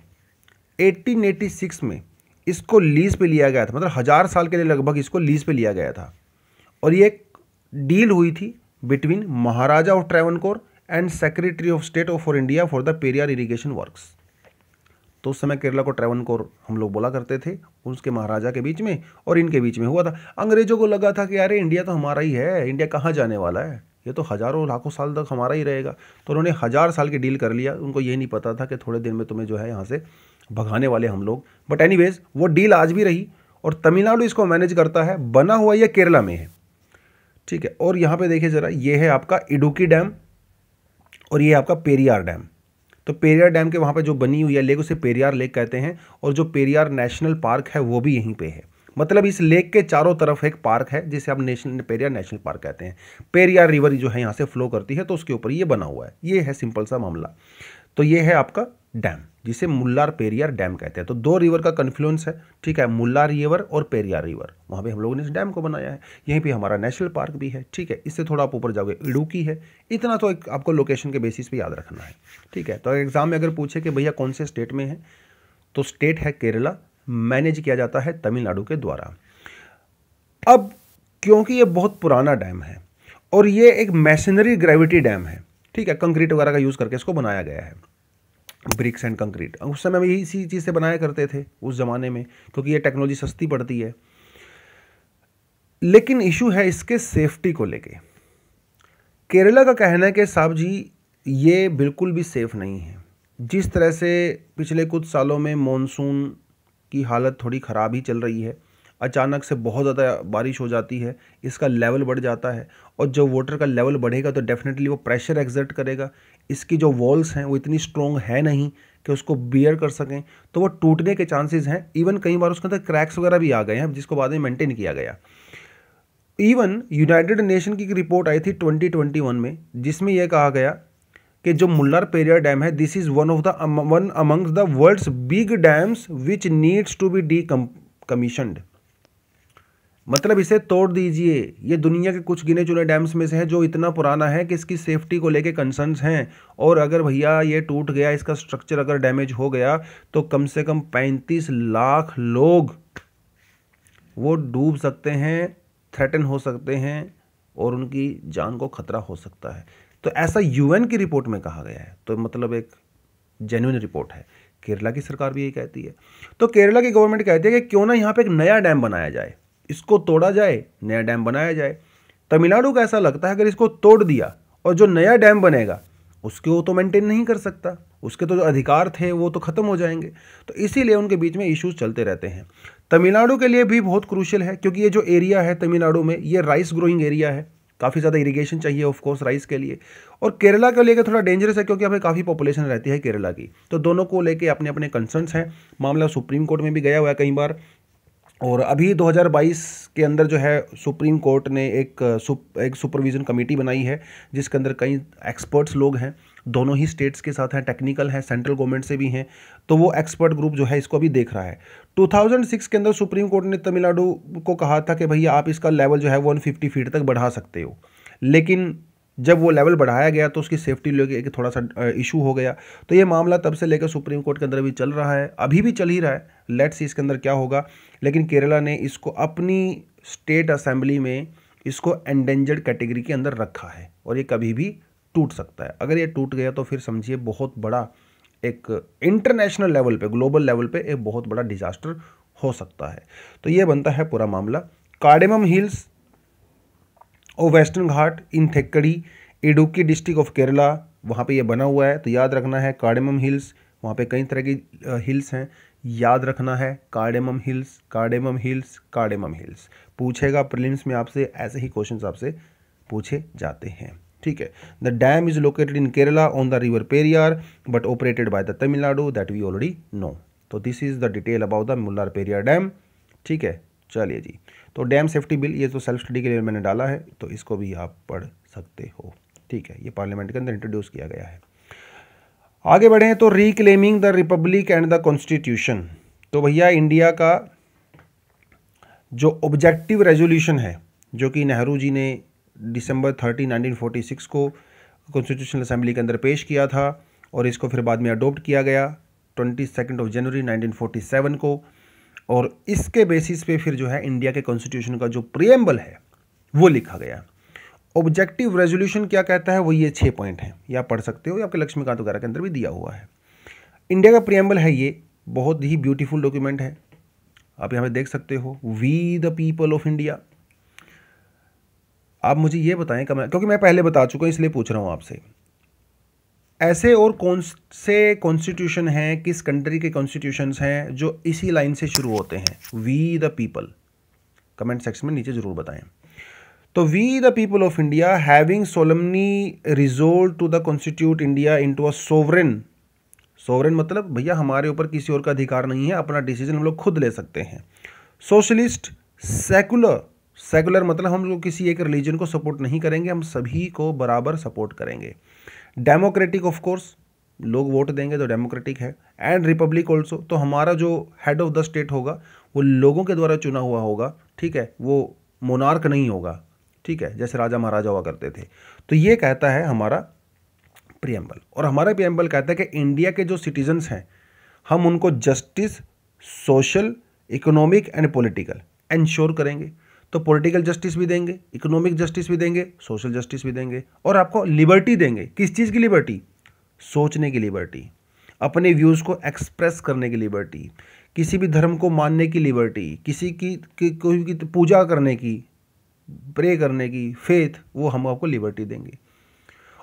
1886 में इसको लीज पे लिया गया था मतलब हज़ार साल के लिए लगभग इसको लीज पे लिया गया था। और ये एक डील हुई थी between Maharaja of Travancore and secretary of state of for India for the Periyar irrigation works. तो उस समय केरला को ट्रेवनकोर हम लोग बोला करते थे, उसके महाराजा के बीच में और इनके बीच में हुआ था। अंग्रेज़ों को लगा था कि अरे, इंडिया तो हमारा ही है, इंडिया कहाँ जाने वाला है? ये तो हज़ारों, लाखों साल तक हमारा ही रहेगा। तो उन्होंने हज़ार साल की डील कर लिया। उनको ये नहीं पता था कि थोड़े दिन में तुम्हें जो है यहाँ से भगाने वाले हम लोग। बट एनी वो डील आज भी रही और तमिलनाडु इसको मैनेज करता है, बना हुआ यह केरला में है। ठीक है, और यहाँ पे देखिए ज़रा, ये है आपका इडुकी डैम और ये आपका पेरियार डैम। तो पेरियार डैम के वहाँ पे जो बनी हुई है लेक, उसे पेरियार लेक कहते हैं और जो पेरियार नेशनल पार्क है, वो भी यहीं पे है। मतलब इस लेक के चारों तरफ़ एक पार्क है, जिसे आप नेशनल पेरियार नेशनल पार्क कहते हैं। पेरियार रिवर जो है, यहाँ से फ्लो करती है तो उसके ऊपर ये बना हुआ है। ये है सिंपल सा मामला। तो ये है आपका डैम, जिसे मुल्लार पेरियार डैम कहते हैं। तो दो रिवर का कन्फ्लुएंस है, ठीक है, मुल्लार रिवर और पेरियार रिवर। वहाँ पे हम लोगों ने इस डैम को बनाया है। यहीं पे हमारा नेशनल पार्क भी है, ठीक है। इससे थोड़ा आप ऊपर जाओगे इडुकी है। इतना तो एक आपको लोकेशन के बेसिस पे याद रखना है, ठीक है। तो एग्ज़ाम में अगर पूछे कि भैया कौन से स्टेट में है तो स्टेट है केरला मैनेज किया जाता है तमिलनाडु के द्वारा। अब, क्योंकि ये बहुत पुराना डैम है, और ये एक मैशनरी ग्रेविटी डैम है, ठीक है कंक्रीट वगैरह का यूज़ करके इसको बनाया गया है। Bricks and concrete. उस समय में इसी चीज़ से बनाया करते थे, उस ज़माने में, क्योंकि ये टेक्नोलॉजी सस्ती पड़ती है। लेकिन इशू है इसके सेफ्टी को लेके। केरला का कहना है कि साहब जी, ये बिल्कुल भी सेफ़ नहीं है। जिस तरह से पिछले कुछ सालों में मॉनसून की हालत थोड़ी ख़राब ही चल रही है, अचानक से बहुत ज़्यादा बारिश हो जाती है, इसका लेवल बढ़ जाता है, और जब वाटर का लेवल बढ़ेगा तो डेफिनेटली वो प्रेशर एग्जर्ट करेगा इसकी जो वॉल्स हैं, वो इतनी स्ट्रॉन्ग है नहीं कि उसको बियर कर सकें। तो वो टूटने के चांसेस हैं। इवन कई बार उसके अंदर क्रैक्स वगैरह भी आ गए हैं, जिसको बाद में मेंटेन किया गया। इवन यूनाइटेड नेशन की एक रिपोर्ट आई थी 2021 में, जिसमें यह कहा गया कि जो मुल्लार पेरियर डैम है this is one of the one amongst the world's big dams which needs to be decommissioned मतलब इसे तोड़ दीजिए। ये दुनिया के कुछ गिने चुने डैम्स में से है जो इतना पुराना है कि इसकी सेफ्टी को लेके कंसर्न्स हैं। और अगर भैया ये टूट गया, इसका स्ट्रक्चर अगर डैमेज हो गया तो कम से कम पैंतीस लाख लोग वो डूब सकते हैं थ्रेटन हो सकते हैं और उनकी जान को खतरा हो सकता है। तो ऐसा यूएन की रिपोर्ट में कहा गया है। तो मतलब एक जेन्यून रिपोर्ट है। केरला की सरकार भी यही कहती है। तो केरला की गवर्नमेंट कहती है कि क्यों ना यहाँ पे एक नया डैम बनाया जाए। इसको तोड़ा जाए, नया डैम बनाया जाए। तमिलनाडु का ऐसा लगता है अगर इसको तोड़ दिया और जो नया डैम बनेगा, उसके वो तो मेंटेन नहीं कर सकता। उसके तो जो अधिकार थे, वो तो ख़त्म हो जाएँगे। तो इसीलिए उनके बीच में इश्यूज़ चलते रहते हैं। तमिलनाडु के लिए भी बहुत क्रूशल है, क्योंकि ये जो एरिया है तमिलनाडु में, ये राइस ग्रोइंग एरिया है। काफ़ी ज़्यादा इरीगेशन चाहिए ऑफ़ कोर्स राइस के लिए। और केरला को लेकर थोड़ा डेंजरस है, क्योंकि यहाँ हमें काफ़ी पॉपुलेशन रहती है केरला की। तो दोनों को लेके अपने अपने कंसर्न्स हैं। मामला सुप्रीम कोर्ट में भी गया हुआ है कई बार। और अभी 2022 के अंदर जो है सुप्रीम कोर्ट ने एक सुप, एक सुपरविज़न कमेटी बनाई है जिसके अंदर कई एक्सपर्ट्स लोग हैं दोनों ही स्टेट्स के साथ हैं टेक्निकल हैं सेंट्रल गवर्नमेंट से भी हैं तो वो एक्सपर्ट ग्रुप जो है इसको अभी देख रहा है। 2006 के अंदर सुप्रीम कोर्ट ने तमिलनाडु को कहा था कि भैया आप इसका लेवल जो है वन फीट तक बढ़ा सकते हो। लेकिन जब वो लेवल बढ़ाया गया तो उसकी सेफ्टी लेके एक थोड़ा सा इशू हो गया। तो ये मामला तब से लेकर सुप्रीम कोर्ट के अंदर भी चल रहा है। अभी भी चल ही रहा है। लेट्स इसके अंदर क्या होगा। लेकिन केरला ने इसको अपनी स्टेट असेंबली में इसको एंडेंजर्ड कैटेगरी के अंदर रखा है और ये कभी भी टूट सकता है। अगर ये टूट गया तो फिर समझिए बहुत बड़ा एक इंटरनेशनल लेवल पे ग्लोबल लेवल पे एक बहुत बड़ा डिजास्टर हो सकता है। तो ये बनता है पूरा मामला। कार्डेमम हिल्स और western Ghat in Thekkady, Idukki district of Kerala, वहाँ पे ये बना हुआ है तो याद रखना है कार्डेमम हिल्स, वहाँ पे कई तरह की हिल्स हैं। याद रखना है cardamom hills cardamom hills cardamom hills. पूछेगा प्रिलिम्स में आपसे, ऐसे ही क्वेश्चन आपसे पूछे जाते हैं। ठीक है? The dam is located in Kerala on the river Periyar, but operated by the Tamil Nadu, that we already know. तो this is the detail about the Mullaperiyar dam. ठीक है? चलिए जी। तो डैम सेफ्टी बिल, ये तो self study के लिए मैंने डाला है तो इसको भी आप पढ़ सकते हो। ठीक है, ये पार्लियामेंट के अंदर इंट्रोड्यूस किया गया है। आगे बढ़े तो reclaiming the republic and the constitution तो भैया, इंडिया का जो ऑब्जेक्टिव रेजोल्यूशन है, जो कि नेहरू जी ने दिसंबर थर्टी 1946 को कॉन्स्टिट्यूशनल असेंबली के अंदर पेश किया था, और इसको फिर बाद में अडोप्ट किया गया ट्वेंटी सेकेंड ऑफ़ जनवरी 1947 को। और इसके बेसिस पे फिर जो है इंडिया के कॉन्स्टिट्यूशन का जो प्रियम्बल है, वो लिखा गया। ऑब्जेक्टिव रेजोल्यूशन क्या कहता है? वो ये छः पॉइंट हैं। या पढ़ सकते हो, या आपके लक्ष्मीकांत वगैरह के अंदर भी दिया हुआ है। इंडिया का प्रियम्बल है ये, बहुत ही ब्यूटीफुल डॉक्यूमेंट है। आप यहाँ पे देख सकते हो we the people of India आप मुझे ये बताएँ, कम क्योंकि मैं पहले बता चुका हूँ, इसलिए पूछ रहा हूँ आपसे। ऐसे और कौन से कॉन्स्टिट्यूशन हैं, किस कंट्री के कॉन्स्टिट्यूशंस हैं, जो इसी लाइन से शुरू होते हैं? We the people comment section में नीचे ज़रूर बताएँ। तो we the people of India having solemnly resolve to the constitute India into a sovereign sovereign मतलब भैया हमारे ऊपर किसी और का अधिकार नहीं है, अपना डिसीज़न हम लोग खुद ले सकते हैं। सोशलिस्ट सेकुलर सेकुलर मतलब हम लोग किसी एक रिलीजन को सपोर्ट नहीं करेंगे, हम सभी को बराबर सपोर्ट करेंगे। डेमोक्रेटिक ऑफ़ कोर्स लोग वोट देंगे तो डेमोक्रेटिक है। एंड रिपब्लिक ऑल्सो तो हमारा जो हेड ऑफ़ द स्टेट होगा, वो लोगों के द्वारा चुना हुआ होगा, ठीक है? वो मोनार्क नहीं होगा, ठीक है? जैसे राजा महाराजा हुआ करते थे। तो ये कहता है हमारा प्रियम्बल और हमारा प्रियम्बल कहता है कि इंडिया के जो सिटीजन्स हैं, हम उनको justice social economic and political ensure करेंगे। तो पॉलिटिकल जस्टिस भी देंगे इकोनॉमिक जस्टिस भी देंगे सोशल जस्टिस भी देंगे और आपको लिबर्टी देंगे। किस चीज़ की लिबर्टी सोचने की लिबर्टी अपने व्यूज़ को एक्सप्रेस करने की लिबर्टी किसी भी धर्म को मानने की लिबर्टी किसी की, कोई की पूजा करने की प्रे करने की फेथ वो हम आपको लिबर्टी देंगे।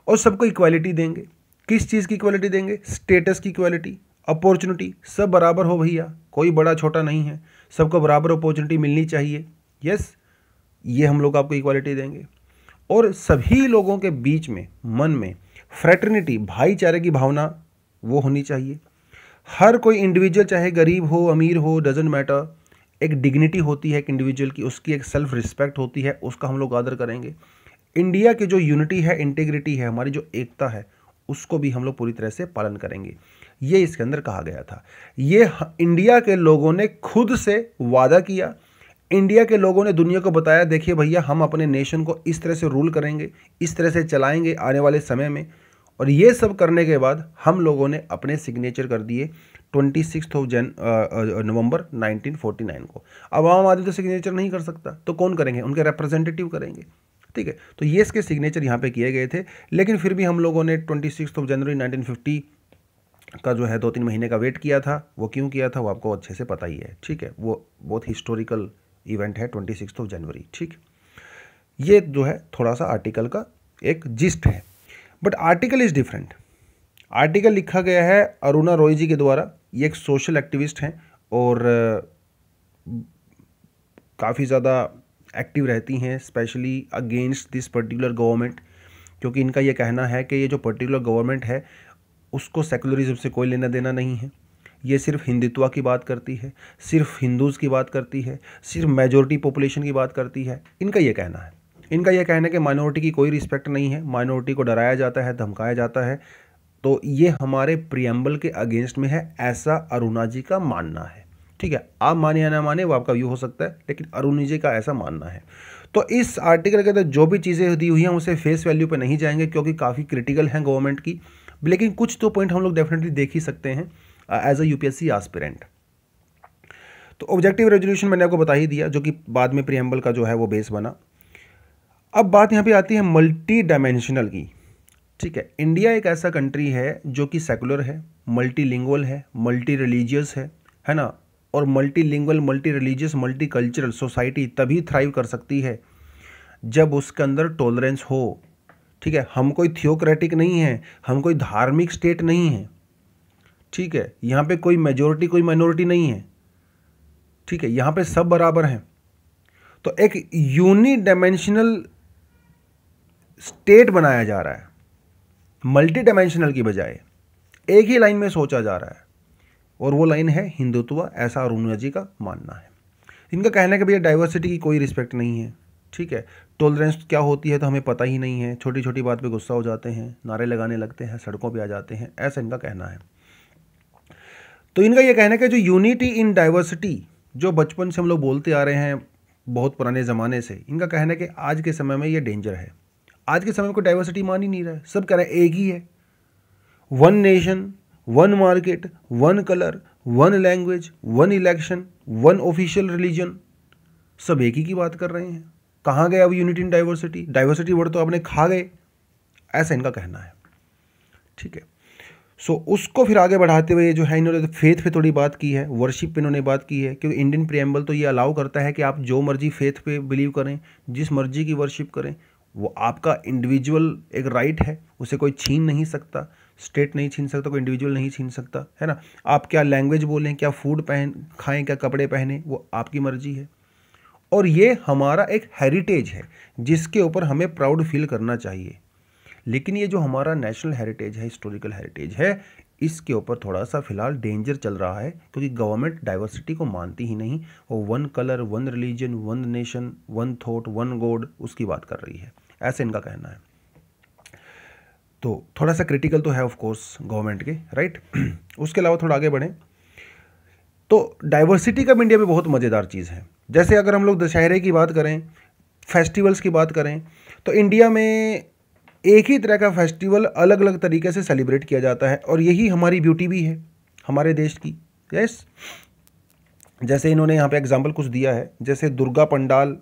और सबको इक्वालिटी देंगे। किस चीज़ की इक्वालिटी देंगे? स्टेटस की इक्वालिटी अपॉर्चुनिटी सब बराबर हो भैया। कोई बड़ा छोटा नहीं है। सबको बराबर अपॉर्चुनिटी मिलनी चाहिए। यस ये हम लोग आपको इक्वालिटी देंगे। और सभी लोगों के बीच में, मन में फ्रेटर्निटी भाईचारे की भावना वो होनी चाहिए। हर कोई इंडिविजुअल चाहे गरीब हो, अमीर हो डजेंट मैटर एक डिग्निटी होती है एक इंडिविजुअल की, उसकी एक सेल्फ रिस्पेक्ट होती है, उसका हम लोग आदर करेंगे। इंडिया की जो यूनिटी है इंटीग्रिटी है, हमारी जो एकता है, उसको भी हम लोग पूरी तरह से पालन करेंगे। ये इसके अंदर कहा गया था। ये इंडिया के लोगों ने खुद से वादा किया इंडिया के लोगों ने दुनिया को बताया, देखिए भैया, हम अपने नेशन को इस तरह से रूल करेंगे, इस तरह से चलाएँगे आने वाले समय में। और ये सब करने के बाद हम लोगों ने अपने सिग्नेचर कर दिए ट्वेंटी सिक्स ऑफ़ जन नवंबर 1949 को। अब आम आदमी तो सिग्नेचर नहीं कर सकता तो कौन करेंगे? उनके रिप्रेजेंटेटिव करेंगे, ठीक है? तो ये इसके सिग्नेचर यहाँ पे किए गए थे, लेकिन फिर भी हम लोगों ने ट्वेंटी सिक्स ऑफ़ जनवरी 1950 का जो है दो तीन महीने का वेट किया था। वो क्यों किया था, वो आपको अच्छे से पता ही है, ठीक है? वो बहुत हिस्टोरिकल इवेंट है ट्वेंटी सिक्स ऑफ़ जनवरी ठीक? ये जो है, थोड़ा सा आर्टिकल का एक जिस्ट है। But article is different article लिखा गया है अरुणा रॉय जी के द्वारा। ये एक सोशल एक्टिविस्ट हैं और, काफ़ी ज़्यादा एक्टिव रहती हैं specially against this particular government क्योंकि इनका ये कहना है कि ये जो पर्टिकुलर गवर्नमेंट है, उसको सेकुलरिज्म से कोई लेना देना नहीं है। ये सिर्फ़ हिंदुत्व की बात करती है, सिर्फ़ हिंदूज़ की बात करती है, सिर्फ़ मेजोरिटी पॉपुलेशन की बात करती है। इनका ये कहना है। इनका यह कहना है कि माइनॉरिटी की कोई रिस्पेक्ट नहीं है माइनॉरिटी को डराया जाता है, धमकाया जाता है। तो ये हमारे प्रियम्बल के अगेंस्ट में है, ऐसा अरुणा जी का मानना है। ठीक है, आप माने या ना माने, वो आपका व्यू हो सकता है, लेकिन अरुण जी का ऐसा मानना है। तो इस आर्टिकल के अंदर जो भी चीज़ें दी हुई हैं, उसे फेस वैल्यू पे नहीं जाएँगे, क्योंकि काफ़ी क्रिटिकल हैं गवर्नमेंट की। लेकिन कुछ तो पॉइंट हम लोग डेफिनेटली देख ही सकते हैं। एज अ यूपीएससी आस्पिरेंट तो ऑब्जेक्टिव रेजोल्यूशन मैंने आपको बता ही दिया, जो कि बाद में प्रियम्बल का जो है वो बेस बना। अब बात यहाँ पे आती है मल्टी डायमेंशनल की। ठीक है इंडिया एक ऐसा कंट्री है जो कि सेकुलर है मल्टी है मल्टी रिलीजियस है है ना? और multilingual multi religious multicultural society तभी थ्राइव कर सकती है जब उसके अंदर टॉलरेंस हो। ठीक है, हम कोई थियोक्रेटिक नहीं है, हम कोई धार्मिक स्टेट नहीं है। ठीक है, यहाँ पे कोई मेजोरिटी कोई माइनॉरिटी नहीं है। ठीक है, यहाँ पे सब बराबर हैं। तो एक यूनी डायमेंशनल स्टेट बनाया जा रहा है मल्टी डायमेंशनल की बजाय। एक ही लाइन में सोचा जा रहा है, और वो लाइन है हिंदुत्व, ऐसा अरुणा जी का मानना है। इनका कहना है कि भैया डाइवर्सिटी की कोई रिस्पेक्ट नहीं है, ठीक है। टॉलरेंस क्या होती है तो हमें पता ही नहीं है छोटी छोटी बात पे गुस्सा हो जाते हैं, नारे लगाने लगते हैं, सड़कों पे आ जाते हैं, ऐसा इनका कहना है। तो इनका यह कहना है कि जो यूनिटी इन डाइवर्सिटी जो बचपन से हम लोग बोलते आ रहे हैं बहुत पुराने ज़माने से, इनका कहना है कि आज के समय में ये डेंजर है। आज के समय में कोई डाइवर्सिटी मान ही नहीं रहा है। सब कह रहे हैं एक ही है। One nation one market one colour one language one election one official religion सब एक ही की बात कर रहे हैं। कहाँ गए अब unity in diversity diversity word तो आपने खा गए। ऐसा इनका कहना है। ठीक है। सो so, उसको फिर आगे बढ़ाते हुए जो है इन्होंने फेथ पे थोड़ी बात की है वर्शिप पे इन्होंने बात की है क्योंकि इंडियन प्रियम्बल तो ये अलाउ करता है कि आप जो मर्ज़ी फेथ पे बिलीव करें जिस मर्ज़ी की वर्शिप करें वो आपका इंडिविजुअल एक राइट है उसे कोई छीन नहीं सकता स्टेट नहीं छीन सकता कोई इंडिविजुअल नहीं छीन सकता है ना? आप क्या लैंग्वेज बोलें क्या फ़ूड पहन खाएँ क्या कपड़े पहने वो आपकी मर्ज़ी है। और ये हमारा एक हेरिटेज है जिसके ऊपर हमें प्राउड फील करना चाहिए। लेकिन ये जो हमारा नेशनल हेरिटेज है, हिस्टोरिकल हेरिटेज है, इसके ऊपर थोड़ा सा फ़िलहाल डेंजर चल रहा है, क्योंकि गवर्नमेंट डाइवर्सिटी को मानती ही नहीं वो one colour, one religion, one nation, one thought, one god उसकी बात कर रही है। ऐसे इनका कहना है। तो थोड़ा सा क्रिटिकल तो है ऑफ़ कोर्स गवर्नमेंट के राइट उसके अलावा थोड़ा आगे बढ़ें। तो डाइवर्सिटी का इंडिया में बहुत मज़ेदार चीज़ है। जैसे अगर हम लोग दशहरे की बात करें फेस्टिवल्स की बात करें तो इंडिया में एक ही तरह का फेस्टिवल अलग अलग तरीके से सेलिब्रेट किया जाता है और यही हमारी ब्यूटी भी है, हमारे देश की। यस जैसे इन्होंने यहाँ पे एग्जांपल कुछ दिया है, जैसे दुर्गा पंडाल,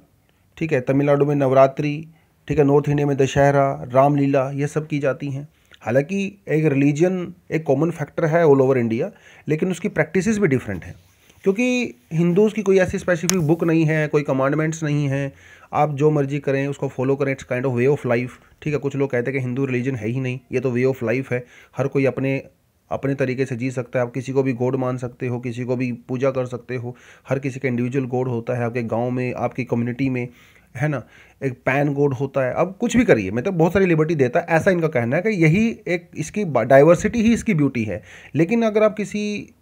ठीक है, तमिलनाडु में नवरात्रि, ठीक है नॉर्थ इंडिया में दशहरा, रामलीला, ये सब की जाती हैं। हालाँकि एक रिलीजन एक कॉमन फैक्टर है ऑल ओवर इंडिया लेकिन उसकी प्रैक्टिसेस भी डिफरेंट हैं। क्योंकि हिंदूज़ की कोई ऐसी स्पेसिफिक बुक नहीं है, कोई कमांडमेंट्स नहीं है आप जो मर्ज़ी करें, उसको फॉलो करें it's kind of way of life ठीक है, कुछ लोग कहते हैं कि हिंदू रिलीजन है ही नहीं, ये तो वे ऑफ़ लाइफ है। हर कोई अपने अपने तरीके से जी सकता है। आप किसी को भी गॉड मान सकते हो, किसी को भी पूजा कर सकते हो। हर किसी का इंडिविजुअल गॉड होता है, आपके गाँव में, आपकी कम्युनिटी में, है ना? एक पैन गोड होता है। अब कुछ भी करिए मैं तो बहुत सारी लिबर्टी देता है। ऐसा इनका कहना है कि यही एक इसकी डाइवर्सिटी ही इसकी ब्यूटी है। लेकिन अगर आप किसी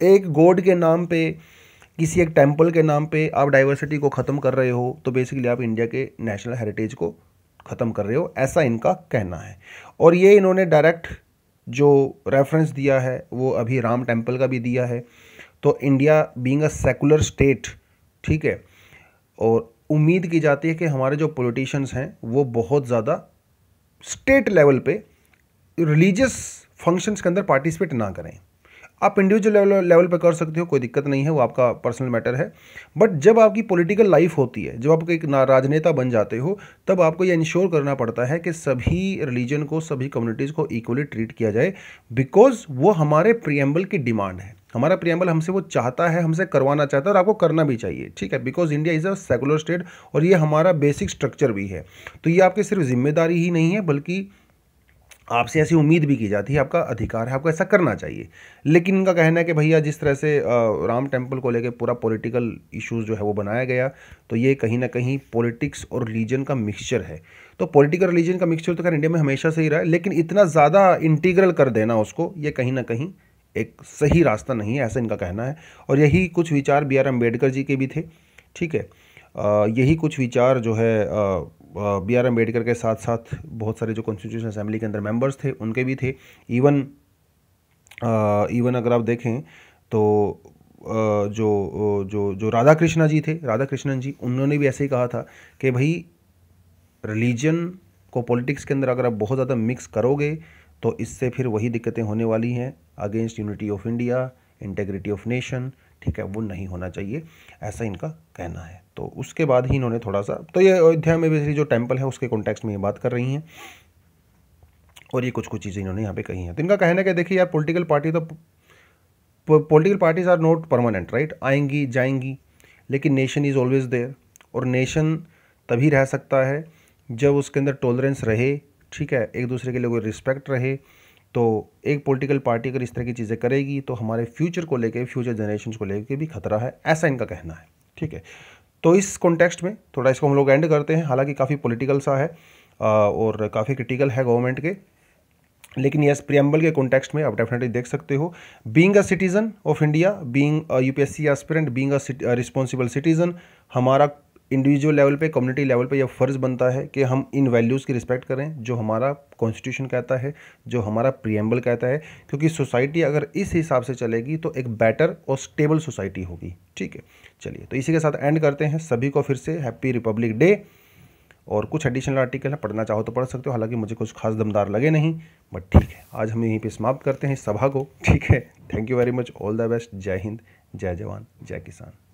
एक गोड के नाम पे किसी एक टेंपल के नाम पे आप डाइवर्सिटी को ख़त्म कर रहे हो तो बेसिकली आप इंडिया के नेशनल हेरिटेज को ख़त्म कर रहे हो, ऐसा इनका कहना है। और ये इन्होंने डायरेक्ट जो रेफरेंस दिया है, वो अभी राम टेंपल का भी दिया है। तो India being a secular state ठीक है? और उम्मीद की जाती है कि हमारे जो पॉलिटिशियंस हैं, वो बहुत ज़्यादा स्टेट लेवल पे रिलीजियस फ़ंक्शंस के अंदर पार्टिसिपेट ना करें। आप इंडिविजुअल लेवल लेवल पे कर सकते हो, कोई दिक्कत नहीं है, वो आपका पर्सनल मैटर है। बट जब आपकी पॉलिटिकल लाइफ होती है, जब आप एक राजनेता बन जाते हो, तब आपको ये इंश्योर करना पड़ता है कि सभी रिलीजन को, सभी कम्युनिटीज़ को इक्वली ट्रीट किया जाए बिकॉज़ वो हमारे प्रियम्बल की डिमांड है। हमारा प्रियम्बल हमसे वो चाहता है, हमसे करवाना चाहता है और आपको करना भी चाहिए, ठीक है? Because India is a secular state और ये हमारा बेसिक स्ट्रक्चर भी है। तो ये आपकी सिर्फ़ ज़िम्मेदारी ही नहीं है, बल्कि आपसे ऐसी उम्मीद भी की जाती है, आपका अधिकार है, आपको ऐसा करना चाहिए। लेकिन इनका कहना है कि भैया, जिस तरह से राम टेंपल को लेकर पूरा पॉलिटिकल इश्यूज़ जो है वो बनाया गया तो ये कहीं ना कहीं पॉलिटिक्स और रिलीजन का मिक्सचर है। तो पॉलिटिकल रिलीजन का मिक्सचर तो खैर इंडिया में हमेशा से ही रहा है, लेकिन इतना ज़्यादा इंटीग्रल कर देना उसको, ये कहीं ना कहीं एक सही रास्ता नहीं है, ऐसा इनका कहना है। और यही कुछ विचार बी आर अंबेडकर जी के भी थे, ठीक है? यही कुछ विचार जो है बी आर अंबेडकर के साथ साथ बहुत सारे जो कॉन्स्टिट्यूशन असेंबली के अंदर मेंबर्स थे, उनके भी थे। इवन इवन अगर आप देखें तो जो जो जो राधा कृष्णा जी थे राधा कृष्णन जी, उन्होंने भी ऐसे ही कहा था कि भाई रिलीजन को पॉलिटिक्स के अंदर अगर आप बहुत ज़्यादा मिक्स करोगे तो इससे फिर वही दिक्कतें होने वाली हैं against unity of India integrity of nation ठीक है, वो नहीं होना चाहिए, ऐसा इनका कहना है। तो उसके बाद ही इन्होंने थोड़ा सा तो ये अयोध्या में बेसिकली जो टेंपल है, उसके कॉन्टेक्स्ट में ये बात कर रही हैं। और ये कुछ कुछ चीज़ें इन्होंने यहाँ पे कही हैं। तो इनका कहना है कि, देखिए यार पॉलिटिकल पार्टी तो political parties are not permanent right आएँगी, जाएँगी, लेकिन नेशन इज़ ऑलवेज देयर और नेशन तभी रह सकता है जब उसके अंदर टॉलरेंस रहे, ठीक है? एक दूसरे के लिए कोई रिस्पेक्ट रहे तो एक पॉलिटिकल पार्टी अगर इस तरह की चीज़ें करेगी तो हमारे फ्यूचर को लेकर फ्यूचर जनरेशन को लेकर भी खतरा है, ऐसा इनका कहना है, ठीक है? तो इस कॉन्टेक्स्ट में थोड़ा इसको हम लोग एंड करते हैं, हालाँकि काफ़ी पॉलिटिकल सा है और काफ़ी क्रिटिकल है गवर्नमेंट के, लेकिन यस प्रियम्बल के कॉन्टेक्स्ट में आप डेफिनेटली देख सकते हो being a citizen of India being UPSC aspirant being a responsible citizen हमारा इंडिविजुअल लेवल पे कम्युनिटी लेवल पे यह फ़र्ज़ बनता है कि हम इन वैल्यूज़ की रिस्पेक्ट करें, जो हमारा कॉन्स्टिट्यूशन कहता है, जो हमारा प्रियम्बल कहता है। क्योंकि सोसाइटी अगर इस हिसाब से चलेगी तो एक बेटर और स्टेबल सोसाइटी होगी। ठीक है? चलिए तो इसी के साथ एंड करते हैं। सभी को फिर से हैप्पी रिपब्लिक डे और कुछ एडिशनल आर्टिकल है, पढ़ना चाहो तो पढ़ सकते हो। हालाँकि मुझे कुछ खास दमदार लगे नहीं बट ठीक है। आज हम यहीं पे समाप्त करते हैं इस सभा को। ठीक है? Thank you very much all the best जय हिंद, जय जवान, जय किसान।